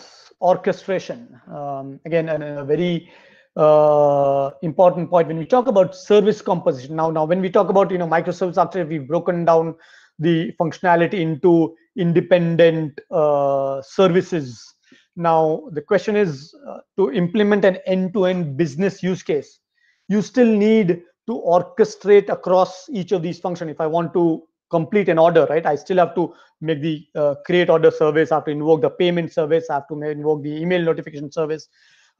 orchestration. Um, again, a, a very uh, important point when we talk about service composition. Now, now when we talk about you know microservice architecture, we've broken down the functionality into independent uh, services. Now, the question is uh, to implement an end-to-end business use case. You still need to orchestrate across each of these functions. If I want to complete an order, right? I still have to make the uh, create order service. I have to invoke the payment service. I have to invoke the email notification service.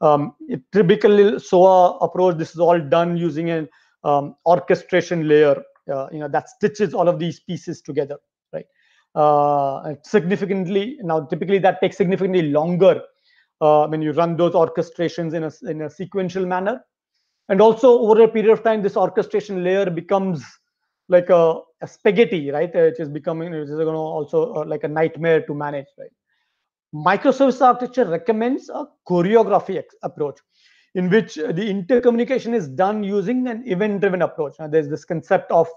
Um, typically, SOA approach, this is all done using an um, orchestration layer, uh, you know, that stitches all of these pieces together, right? Uh, significantly, now typically that takes significantly longer uh, when you run those orchestrations in a, in a sequential manner. And also over a period of time, this orchestration layer becomes like a, a spaghetti, right? Which is becoming, which is going to also uh, like a nightmare to manage, right? Microservice architecture recommends a choreography approach in which the intercommunication is done using an event-driven approach. Now, there's this concept of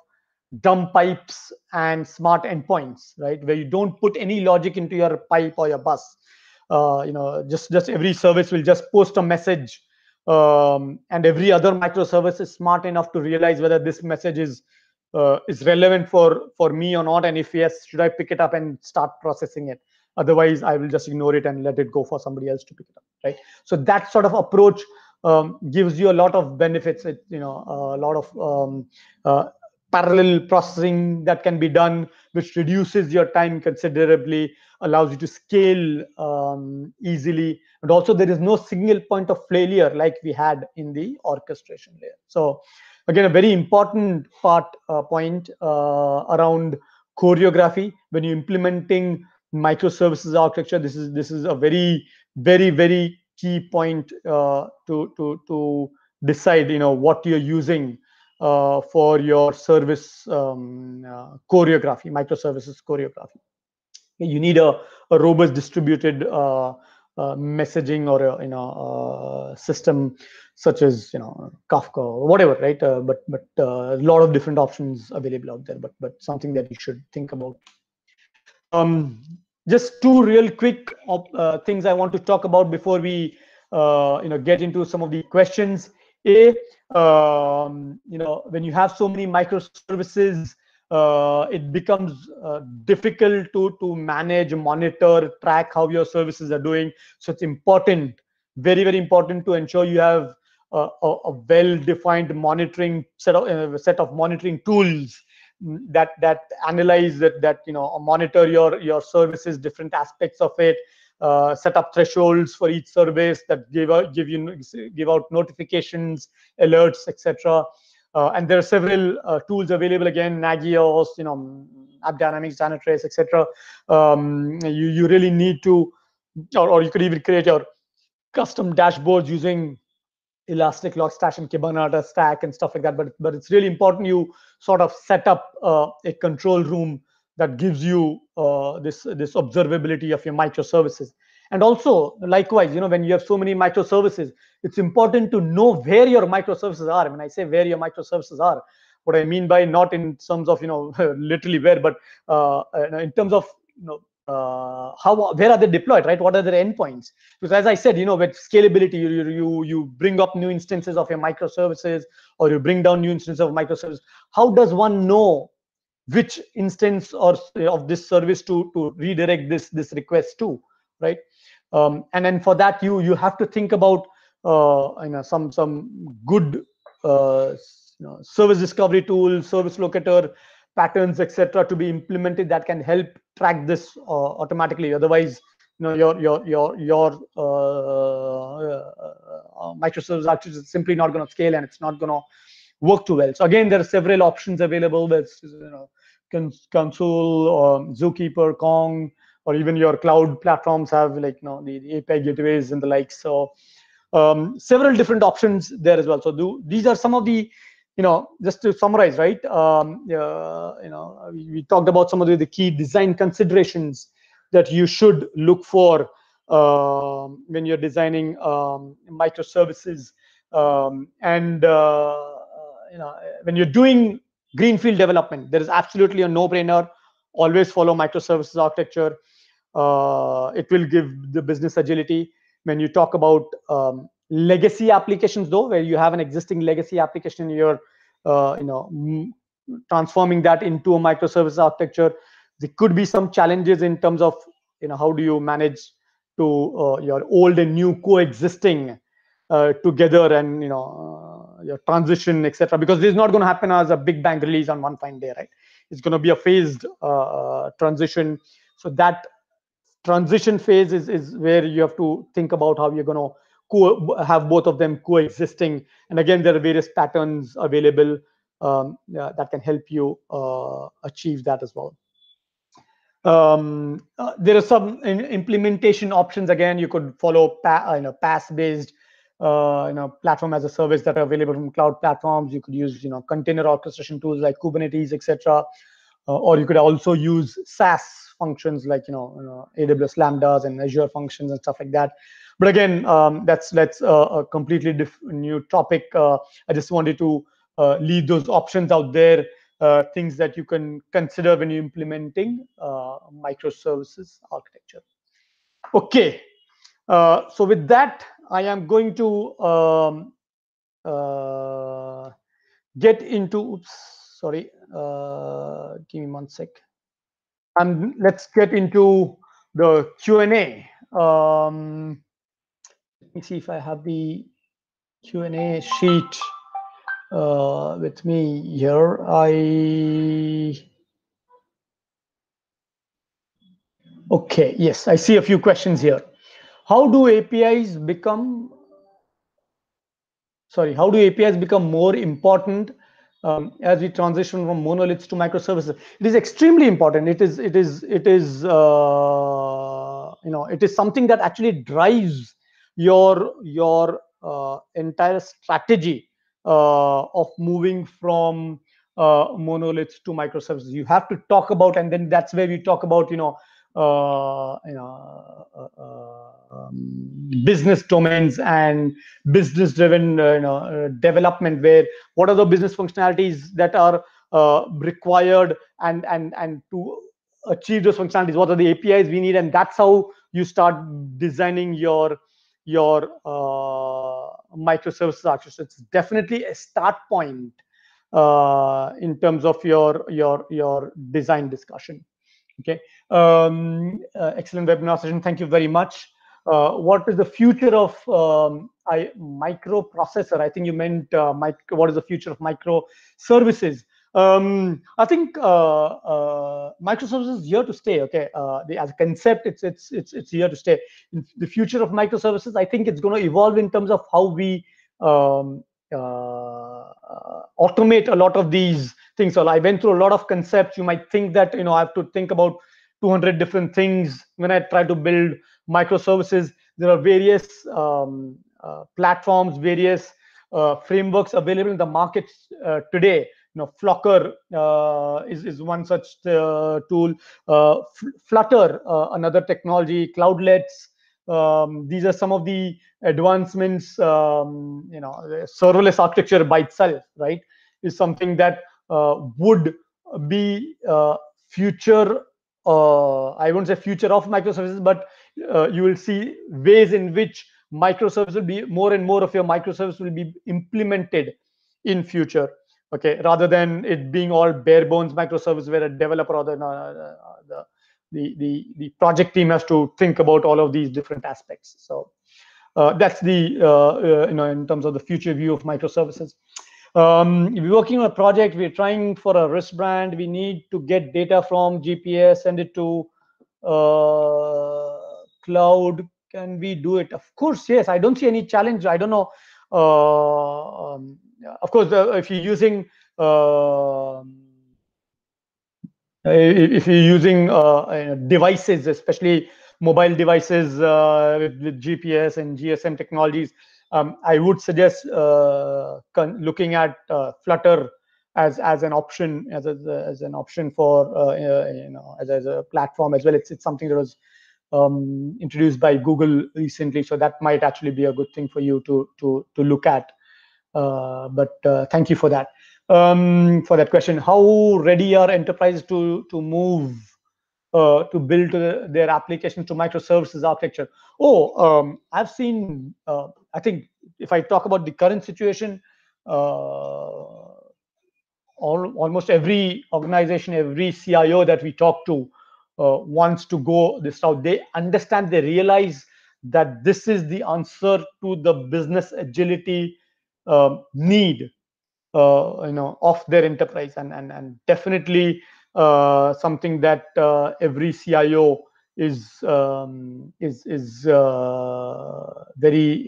dumb pipes and smart endpoints, right? Where you don't put any logic into your pipe or your bus. Uh, you know, just just every service will just post a message, um, and every other microservice is smart enough to realize whether this message is uh, is relevant for for me or not, and if yes, should I pick it up and start processing it? Otherwise, I will just ignore it and let it go for somebody else to pick it up, right? So that sort of approach um, gives you a lot of benefits. It, you know, a lot of um, uh, parallel processing that can be done, which reduces your time considerably, allows you to scale um, easily, and also there is no single point of failure like we had in the orchestration layer. So again, a very important part uh, point uh, around choreography when you're implementing microservices architecture. This is this is a very very very key point uh, to to to decide you know what you're using uh, for your service um, uh, choreography, microservices choreography. You need a, a robust distributed uh, uh, messaging or a, you know system such as you know Kafka or whatever, right? Uh, but but a lot of different options available out there. But but something that you should think about. Um, just two real quick things I want to talk about before we you know get into some of the questions. A um, you know when you have so many microservices uh, it becomes uh, difficult to to manage monitor track how your services are doing. So it's important very very important to ensure you have a, a, a well defined monitoring set of uh, set of monitoring tools that that analyze that that you know monitor your your services different aspects of it uh, set up thresholds for each service that give out give you give out notifications, alerts, etc. Uh, and there are several uh, tools available again, Nagios, you know, AppDynamics, Dynatrace, etc. Um, you you really need to, or, or you could even create your custom dashboards using Elastic Logstash and Kibana stack and stuff like that. But but it's really important you sort of set up uh, a control room that gives you uh, this this observability of your microservices. And also likewise you know when you have so many microservices it's important to know where your microservices are. When i say where your microservices are what i mean by not in terms of you know literally where but uh, in terms of you know uh, how where are they deployed right? What are their endpoints? Because as i said you know with scalability you you you bring up new instances of your microservices or you bring down new instances of microservices. How does one know which instance or of this service to to redirect this this request to right? Um, and then for that you you have to think about uh, you know some some good uh, you know, service discovery tool service locator patterns etc to be implemented that can help track this uh, automatically otherwise you know your your your your uh, uh, microservice architecture is simply not going to scale and it's not going to work too well so again there are several options available there's you know Consul, um, Zookeeper, Kong, or even your cloud platforms have like you know the, the API gateways and the like. So um, several different options there as well. So do, these are some of the you know just to summarize, right? Um, uh, you know we, we, talked about some of the, the, key design considerations that you should look for uh, when you're designing um, microservices um, and uh, you know when you're doing greenfield development there is absolutely a no-brainer always follow microservices architecture uh, it will give the business agility when you talk about um, legacy applications though where you have an existing legacy application you're uh, you know transforming that into a microservice architecture. There could be some challenges in terms of you know how do you manage to uh, your old and new coexisting uh, together and you know uh, your transition etc because this is not going to happen as a big bang release on one fine day right? It's going to be a phased uh, transition. So that transition phase is, is where you have to think about how you're going to co- have both of them coexisting. And again there are various patterns available um, that can help you uh, achieve that as well. Um, uh, there are some implementation options. Again you could follow pa- you know PaaS based uh, you know platform as a service that are available from cloud platforms. You could use you know container orchestration tools like kubernetes etc uh, or you could also use faas functions like you know, you know aws lambdas and azure functions and stuff like that but again um, that's that's a, a completely new topic uh, i just wanted to uh, leave those options out there uh, things that you can consider when you're implementing uh, microservices architecture okay so with that I am going to um, uh, get into, oops, sorry, uh, give me one sec. And let's get into the Q&A. Um, let me see if I have the Q&A sheet uh, with me. Here. I, okay, yes, I see a few questions here. How do apis become sorry how do apis become more important um, as we transition from monoliths to microservices? It is extremely important. It is it is it is uh, you know it is something that actually drives your your uh, entire strategy uh, of moving from uh, monoliths to microservices. You have to talk about and then that's where we talk about you know uh, you know, uh, uh, um, business domains and business driven you know development where what are the business functionalities that are required and and and to achieve those functionalities? What are the apis we need? And that's how you start designing your your uh, microservices architecture it's definitely a start point uh, in terms of your your your design discussion Okay, um, uh, excellent webinar session. Thank you very much. Uh, what is the future of um, I, microprocessor? I think you meant uh, micro, what is the future of microservices? Um, I think uh, uh, microservices is here to stay. Okay, uh, the, as a concept, it's it's it's it's here to stay. In the future of microservices, I think it's going to evolve in terms of how we um, automate a lot of these things. So I went through a lot of concepts. You might think that you know I have to think about 200 different things when I try to build microservices. There are various um, uh, platforms, various uh, frameworks available in the market uh, today. Know, Flocker uh, is is one such uh, tool. Uh, Flutter, another technology. Cloudlets. Um, these are some of the advancements. Um, you know, serverless architecture by itself, right, is something that uh, would be uh, future uh, i won't say future of microservices but you will see ways in which microservices will be more and more of your microservices will be implemented in future okay rather than it being all bare bones microservice where a developer or the, uh, the the the the project team has to think about all of these different aspects so uh, that's the uh, you know in terms of the future view of microservices um, we're working on a project. We're trying for a wristband. We need to get data from GPS, send it to uh, cloud. Can we do it? Of course, yes. I don't see any challenge. I don't know. Uh, um, of course, uh, if you're using uh, if you're using devices, especially mobile devices with, with, GPS and GSM technologies, um, I would suggest looking at Flutter as as an option as a, as an option for uh, you know as, as a platform as well. It's it's something that was um, introduced by Google recently, so that might actually be a good thing for you to to to look at. Uh, but uh, thank you for that um, for that question. How ready are enterprises to to move uh, to build to their applications to microservices architecture? Oh, um, I've seen. Uh, I think if I talk about the current situation, uh, all, almost every organization, every CIO that we talk to uh, wants to go this route. They understand, they realize that this is the answer to the business agility uh, need, uh, you know, of their enterprise, and and and definitely uh, something that uh, every CIO is um, is is uh, very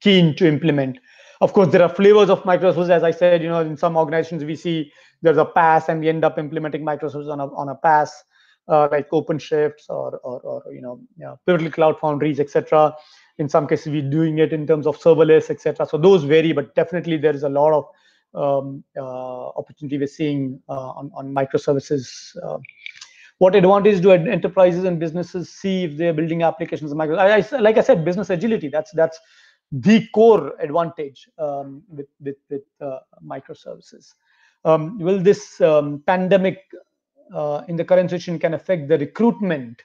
keen to implement. Of course, there are flavors of microservices. As I said, you know, in some organizations we see there's a PaaS, and we end up implementing microservices on a on a PaaS, uh, like OpenShift or, or or you know, Pivotal Cloud Foundries, etc. In some cases, we're doing it in terms of serverless, etc. So those vary, but definitely there is a lot of um, uh, opportunity we're seeing uh, on on microservices. Uh, what advantage do enterprises and businesses see if they're building applications? Micro, I, I, like I said, business agility. That's that's the core advantage um, with with, with uh, microservices. Um, will this um, pandemic uh, in the current situation can affect the recruitment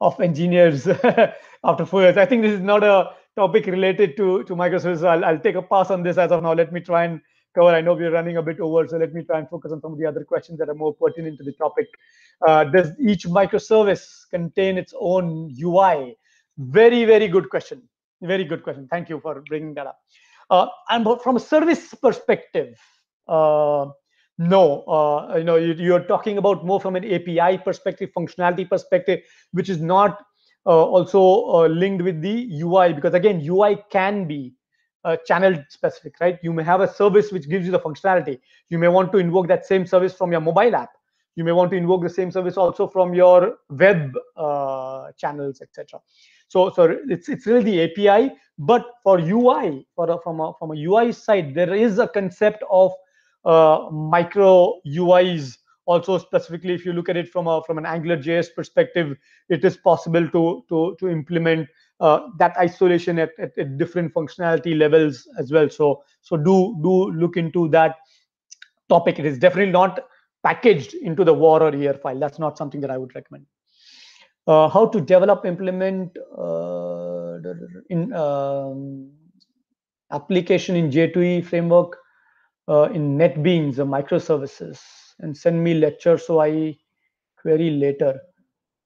of engineers after four years? I think this is not a topic related to to microservices. I'll, I'll take a pass on this as of now. Let me try and cover. I know we're running a bit over, so let me try and focus on some of the other questions that are more pertinent to the topic. Uh, does each microservice contain its own UI? Very, very good question. Very good question. Thank you for bringing that up. Uh, and from a service perspective, uh, no, uh, you know, you, are talking about more from an API perspective, functionality perspective, which is not uh, also uh, linked with the UI, because again, UI can be uh, channel specific, right? You may have a service which gives you the functionality. You may want to invoke that same service from your mobile app. You may want to invoke the same service also from your web channels, etc. So, so it's it's really the API. But for UI, for a, from a from a UI side, there is a concept of uh, micro UIs. Also, specifically, if you look at it from a from an Angular JS perspective, it is possible to to to implement uh, that isolation at, at, at, different functionality levels as well. So so do do look into that topic. It is definitely not packaged into the war or ER file. That's not something that I would recommend uh, how to develop implement uh, in um, application in J2E framework uh, in NetBeans, the microservices, and send me lecture so I query later.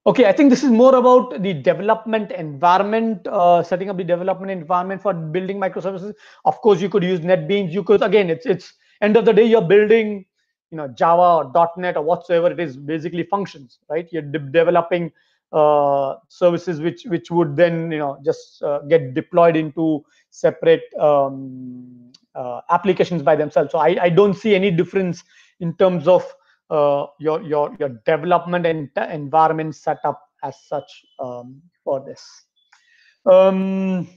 Okay, I think this is more about the development environment, uh, setting up the development environment for building microservices. Of course, you could use NetBeans. You could again, it's it's end of the day, you're building, you know, Java or .NET or whatsoever it is, basically functions, right? You're de developing uh, services which which would then you know just uh, get deployed into separate um, uh, applications by themselves. So I, I don't see any difference in terms of uh, your your your development and environment setup as such um, for this. Um,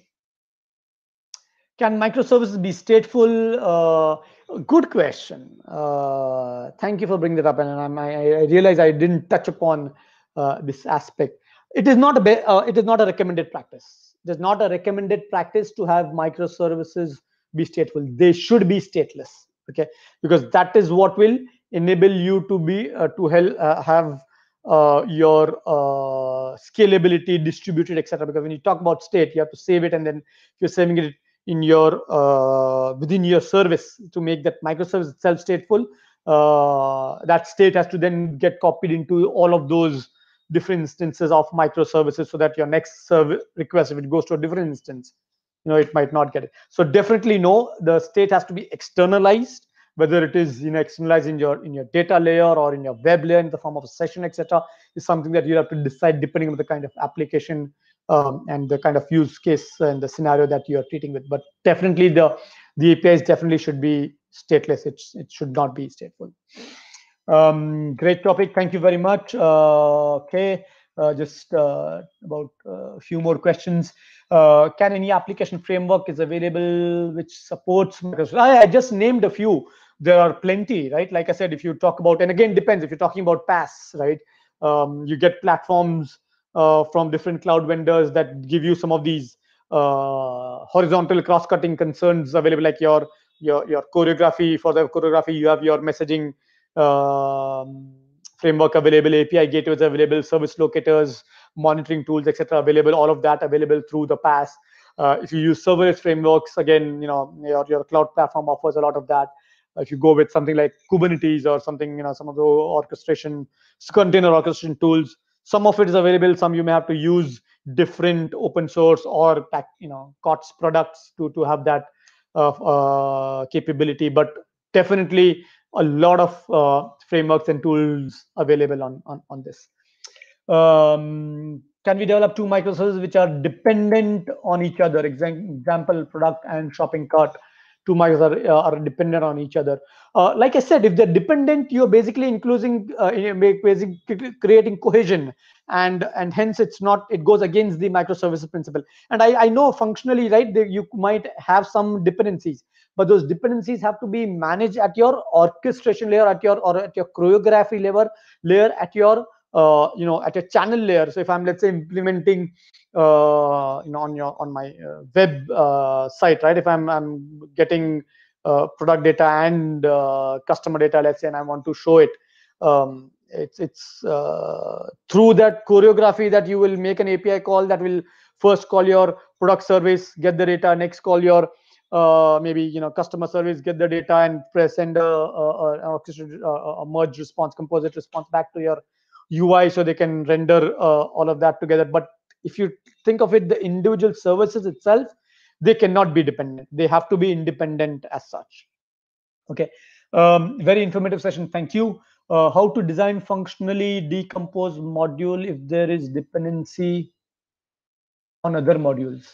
can microservices be stateful? Uh, good question. Uh, thank you for bringing that up, and I, I realize I didn't touch upon uh, this aspect. It is not a uh, it is not a recommended practice. It is not a recommended practice to have microservices be stateful. They should be stateless. Okay, because that is what will enable you to be uh, to help uh, have uh, your uh, scalability distributed, etc. Because when you talk about state, you have to save it, and then you're saving it in your within your service to make that microservice itself stateful, that state has to then get copied into all of those different instances of microservices so that your next service request, if it goes to a different instance, you know, it might not get it. So definitely no, the state has to be externalized, whether it is you know externalized in your in your data layer or in your web layer in the form of a session, etc., is something that you have to decide depending on the kind of application um, and the kind of use case and the scenario that you are treating with. But definitely the the APIs definitely should be stateless. It, it should not be stateful. Um, great topic. Thank you very much. Uh, okay, just uh, about a few more questions. can any application framework is available which supports? I, I just named a few. There are plenty, right? Like I said, if you talk about, and again, depends. If you're talking about PaaS, right? Um, you get platforms uh, from different cloud vendors that give you some of these uh, horizontal cross-cutting concerns available, like your your your choreography. For the choreography, you have your messaging um, framework available, API gateways available, service locators, monitoring tools, etc. available. All of that available through the PaaS. Uh, if you use serverless frameworks, again, you know your, your cloud platform offers a lot of that. If you go with something like Kubernetes or something, you know, some of the orchestration, container orchestration tools, some of it is available. Some you may have to use different open source or pack, you know COTS products to to have that uh, uh, capability. But definitely a lot of uh, frameworks and tools available on, on, on this. Um, can we develop two microservices which are dependent on each other? Example, product and shopping cart. Two microservices are, uh, are dependent on each other. Uh, like I said, if they're dependent, you're basically including, uh, basically creating cohesion, and and hence it's not. It goes against the microservices principle. And I, I know functionally, right? They, you might have some dependencies, but those dependencies have to be managed at your orchestration layer at your or at your choreography layer layer at your uh, you know at a channel layer. So if i'm let's say implementing uh, you know on your on my uh, web uh, site right? If i'm i'm getting uh, product data and customer data let's say and i want to show it um, it's it's through that choreography that you will make an api call that will first call your product service get the data next call your uh, maybe you know customer service get the data and press send a, a, a, a, merge response composite response back to your ui so they can render uh, all of that together. But if you think of it the individual services itself they cannot be dependent. They have to be independent as such. Okay. Um, very informative session. Thank you. Uh, how to design functionally decompose module if there is dependency on other modules.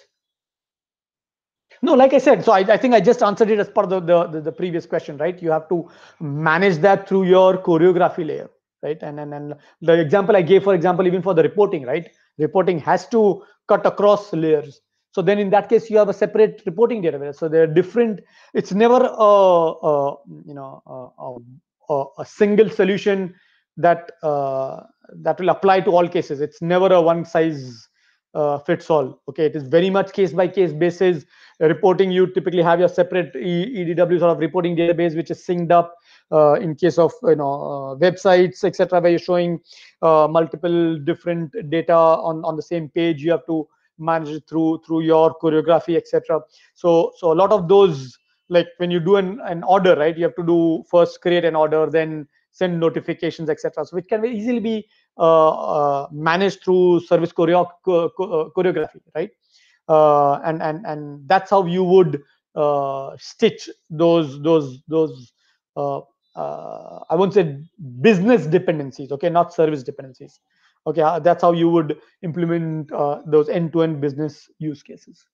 No, like I said, so I, I think I just answered it as part of the, the, the, previous question, right? You have to manage that through your choreography layer, right? And, and, and the example I gave, for example, even for the reporting, right? Reporting has to cut across layers. So then in that case, you have a separate reporting database. So they're different. It's never a, a you know, a, a, a, single solution that uh, that will apply to all cases. It's never a one size uh, fits all. Okay, it is very much case by case basis reporting, you typically have your separate EDW sort of reporting database, which is synced up in case of you know uh, websites, etc., where you're showing uh, multiple different data on on the same page. You have to manage it through through your choreography, etc. So so a lot of those like when you do an, an order, right? You have to do first create an order, then send notifications, etc. So it can easily be uh, uh, managed through service choreo choreography, right? uh, and and and that's how you would uh, stitch those those those uh, I won't say business dependencies, okay, not service dependencies. Okay, uh, that's how you would implement uh, those end-to-end business use cases.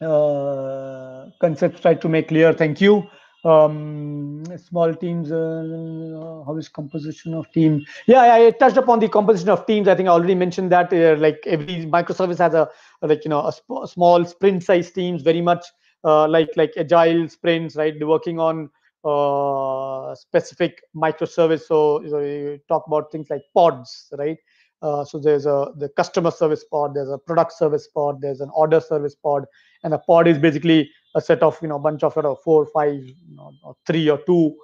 Uh, concepts try to make clear. Thank you um, small teams uh, how is composition of team yeah i touched upon the composition of teams i think i already mentioned that uh, like every microservice has a like you know a sp small sprint size teams very much uh, like like agile sprints right working on uh, specific microservice so, so you talk about things like pods right uh, so there's a the customer service pod there's a product service pod there's an order service pod and a pod is basically a set of you know bunch of sort of four, five, you know, or three or two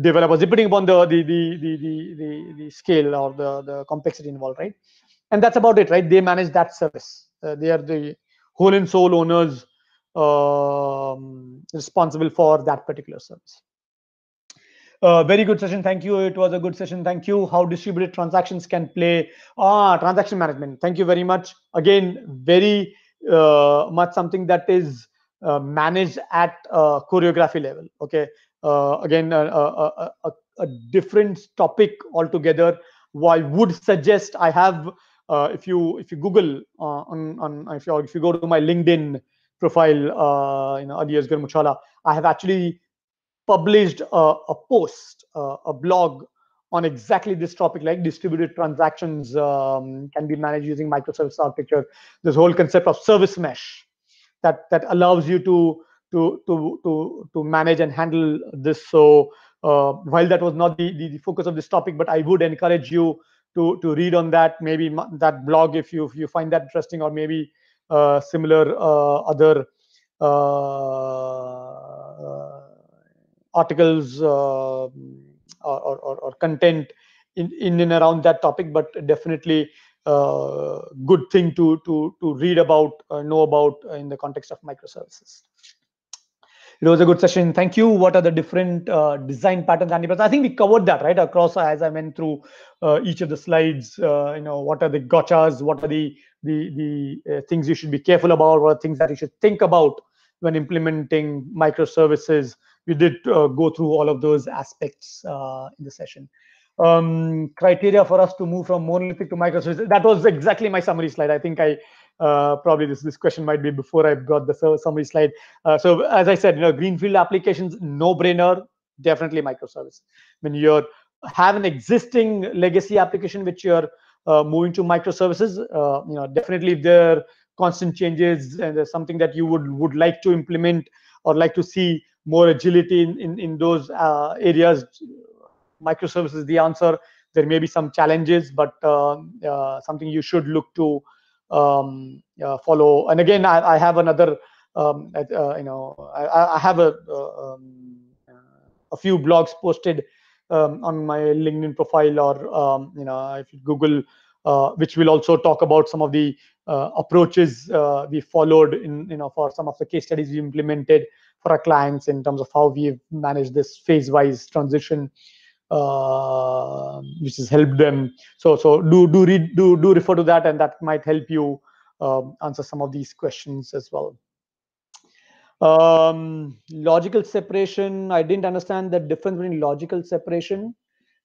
developers, depending upon the the the the the, the, the scale or the the complexity involved, right? And that's about it, right? They manage that service. Uh, they are the whole and sole owners um, responsible for that particular service. Uh, very good session. Thank you. It was a good session. Thank you. How distributed transactions can play. Ah, transaction management. Thank you very much. Again, very uh, much something that is uh, managed at uh, choreography level. Okay, uh, again, a, different topic altogether. I would suggest I have, if you if you Google on on if you if you go to my LinkedIn profile, you know, Aliasgar Muchhala, I have actually published a, a post, uh, a blog on exactly this topic, like distributed transactions um, can be managed using microservice architecture. This whole concept of service mesh that that allows you to to to to to manage and handle this. So uh, while that was not the, the, the focus of this topic, but I would encourage you to to read on that maybe that blog if you if you find that interesting or maybe uh, similar uh, other uh, articles uh, or, or, or, content in, in and around that topic but definitely uh, good thing to to to read about know about in the context of microservices it was a good session. Thank you. What are the different uh, design patterns, Andy? I think we covered that right across as I went through uh, each of the slides. Uh, you know, what are the gotchas? What are the the the uh, things you should be careful about? What are things that you should think about when implementing microservices? We did uh, go through all of those aspects uh, in the session. Um, criteria for us to move from monolithic to microservices. That was exactly my summary slide. I think I uh, probably this this question might be before I've got the summary slide. Uh, so as I said, you know, greenfield applications, no brainer, definitely microservice. When you have an existing legacy application which you're uh, moving to microservices, uh, you know, definitely there are constant changes and there's something that you would would like to implement or like to see more agility in in, in those uh, areas, microservices is the answer. There may be some challenges, but uh, something you should look to um, uh, follow. And again, I, I have another, um, uh, you know, I, I have a uh, um, a few blogs posted um, on my LinkedIn profile or um, you know if you Google, uh, which will also talk about some of the uh, approaches uh, we followed in you know for some of the case studies we implemented for our clients in terms of how we've managed this phase-wise transition uh, which has helped them. So so do do read do do refer to that, and that might help you um, answer some of these questions as well. Um, logical separation. I didn't understand the difference between logical separation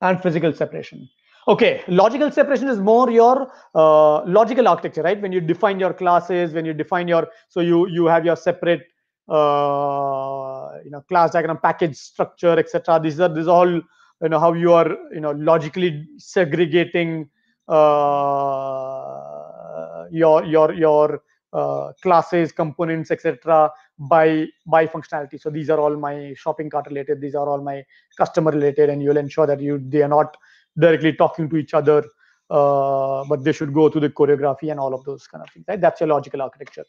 and physical separation. Okay, logical separation is more your uh, logical architecture, right? When you define your classes, when you define your so you you have your separate you know class diagram package structure, etc. These are all you know how you are you know logically segregating uh, your your your uh, classes components etc by by functionality. So these are all my shopping cart related. These are all my customer related and you'll ensure that you they are not directly talking to each other uh, but they should go through the choreography and all of those kind of things right? That's your logical architecture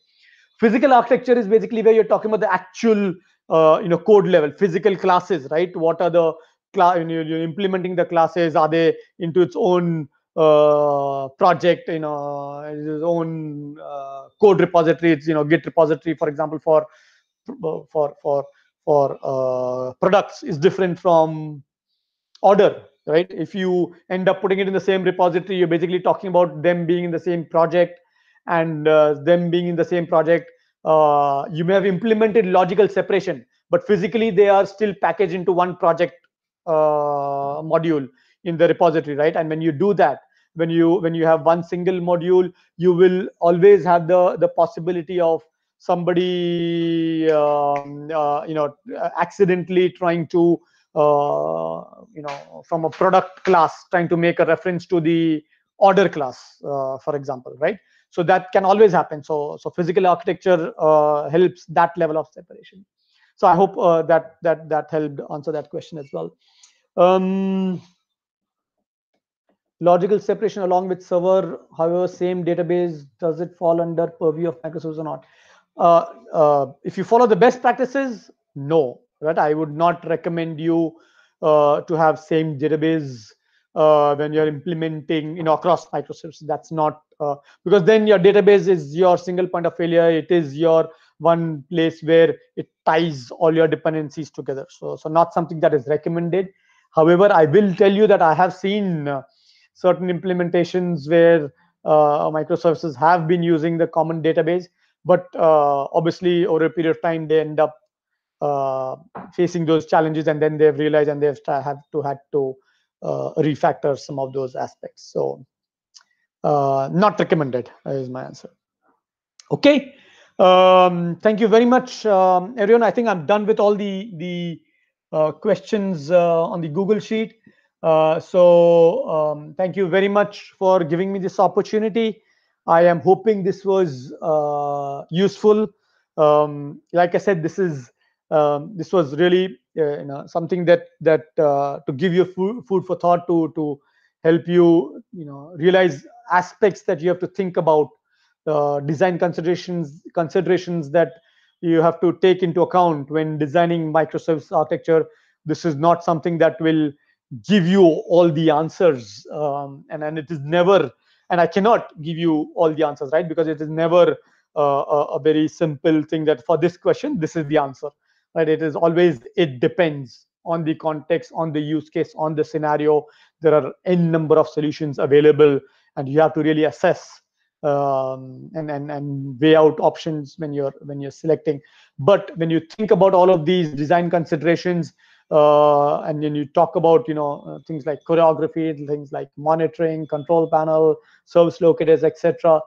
physical architecture is basically where you're talking about the actual uh, you know code level physical classes right? What are the class you're implementing the classes are they into its own uh, project you know its own uh, code repository it's you know git repository for example for for for for uh, products is different from order right? If you end up putting it in the same repository you're basically talking about them being in the same project and uh, them being in the same project uh, you may have implemented logical separation but physically they are still packaged into one project uh, module in the repository right? And when you do that when you when you have one single module you will always have the the possibility of somebody um, uh, you know accidentally trying to uh, you know from a product class trying to make a reference to the order class uh, for example right so that can always happen. So so physical architecture uh, helps that level of separation. So i hope uh, that that that helped answer that question as well. Um, logical separation along with server however same database does it fall under purview of microservices or not? Uh, uh, if you follow the best practices no right? I would not recommend you uh, to have same database uh, when you're implementing you know across microservices that's not uh, because then your database is your single point of failure it is your one place where it ties all your dependencies together. So, so not something that is recommended. However, I will tell you that I have seen uh, certain implementations where uh, microservices have been using the common database, but uh, obviously over a period of time they end up uh, facing those challenges, and then they've realized and they've have to had to refactor some of those aspects. So, uh, not recommended is my answer. Okay. Um, thank you very much, um, everyone. I think I'm done with all the the uh, questions uh, on the Google Sheet. Uh, so um, thank you very much for giving me this opportunity. I am hoping this was uh, useful. Um, like I said, this is um, this was really uh, you know something that that uh, to give you food, food for thought to to help you you know realize aspects that you have to think about uh, design considerations considerations that you have to take into account when designing microservice architecture. This is not something that will give you all the answers um, and and it is never and i cannot give you all the answers right? Because it is never uh, a, a very simple thing that for this question this is the answer right? It is always it depends on the context on the use case on the scenario. There are n number of solutions available and you have to really assess um, and, and and weigh out options when you're when you're selecting. But when you think about all of these design considerations uh, and then you talk about you know uh, things like choreography things like monitoring control panel service locators etc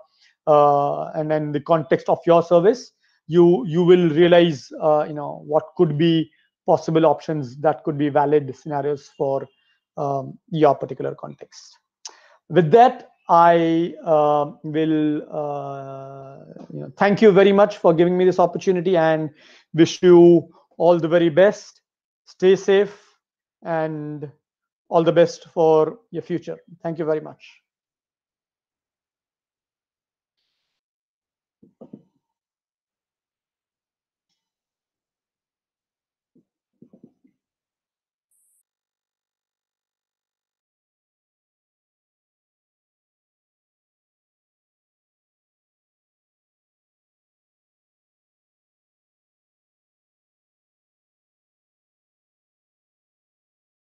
uh, and then the context of your service you you will realize uh, you know what could be possible options that could be valid scenarios for um, your particular context with that I uh, will uh, you know, thank you very much for giving me this opportunity and wish you all the very best. Stay safe and all the best for your future. Thank you very much.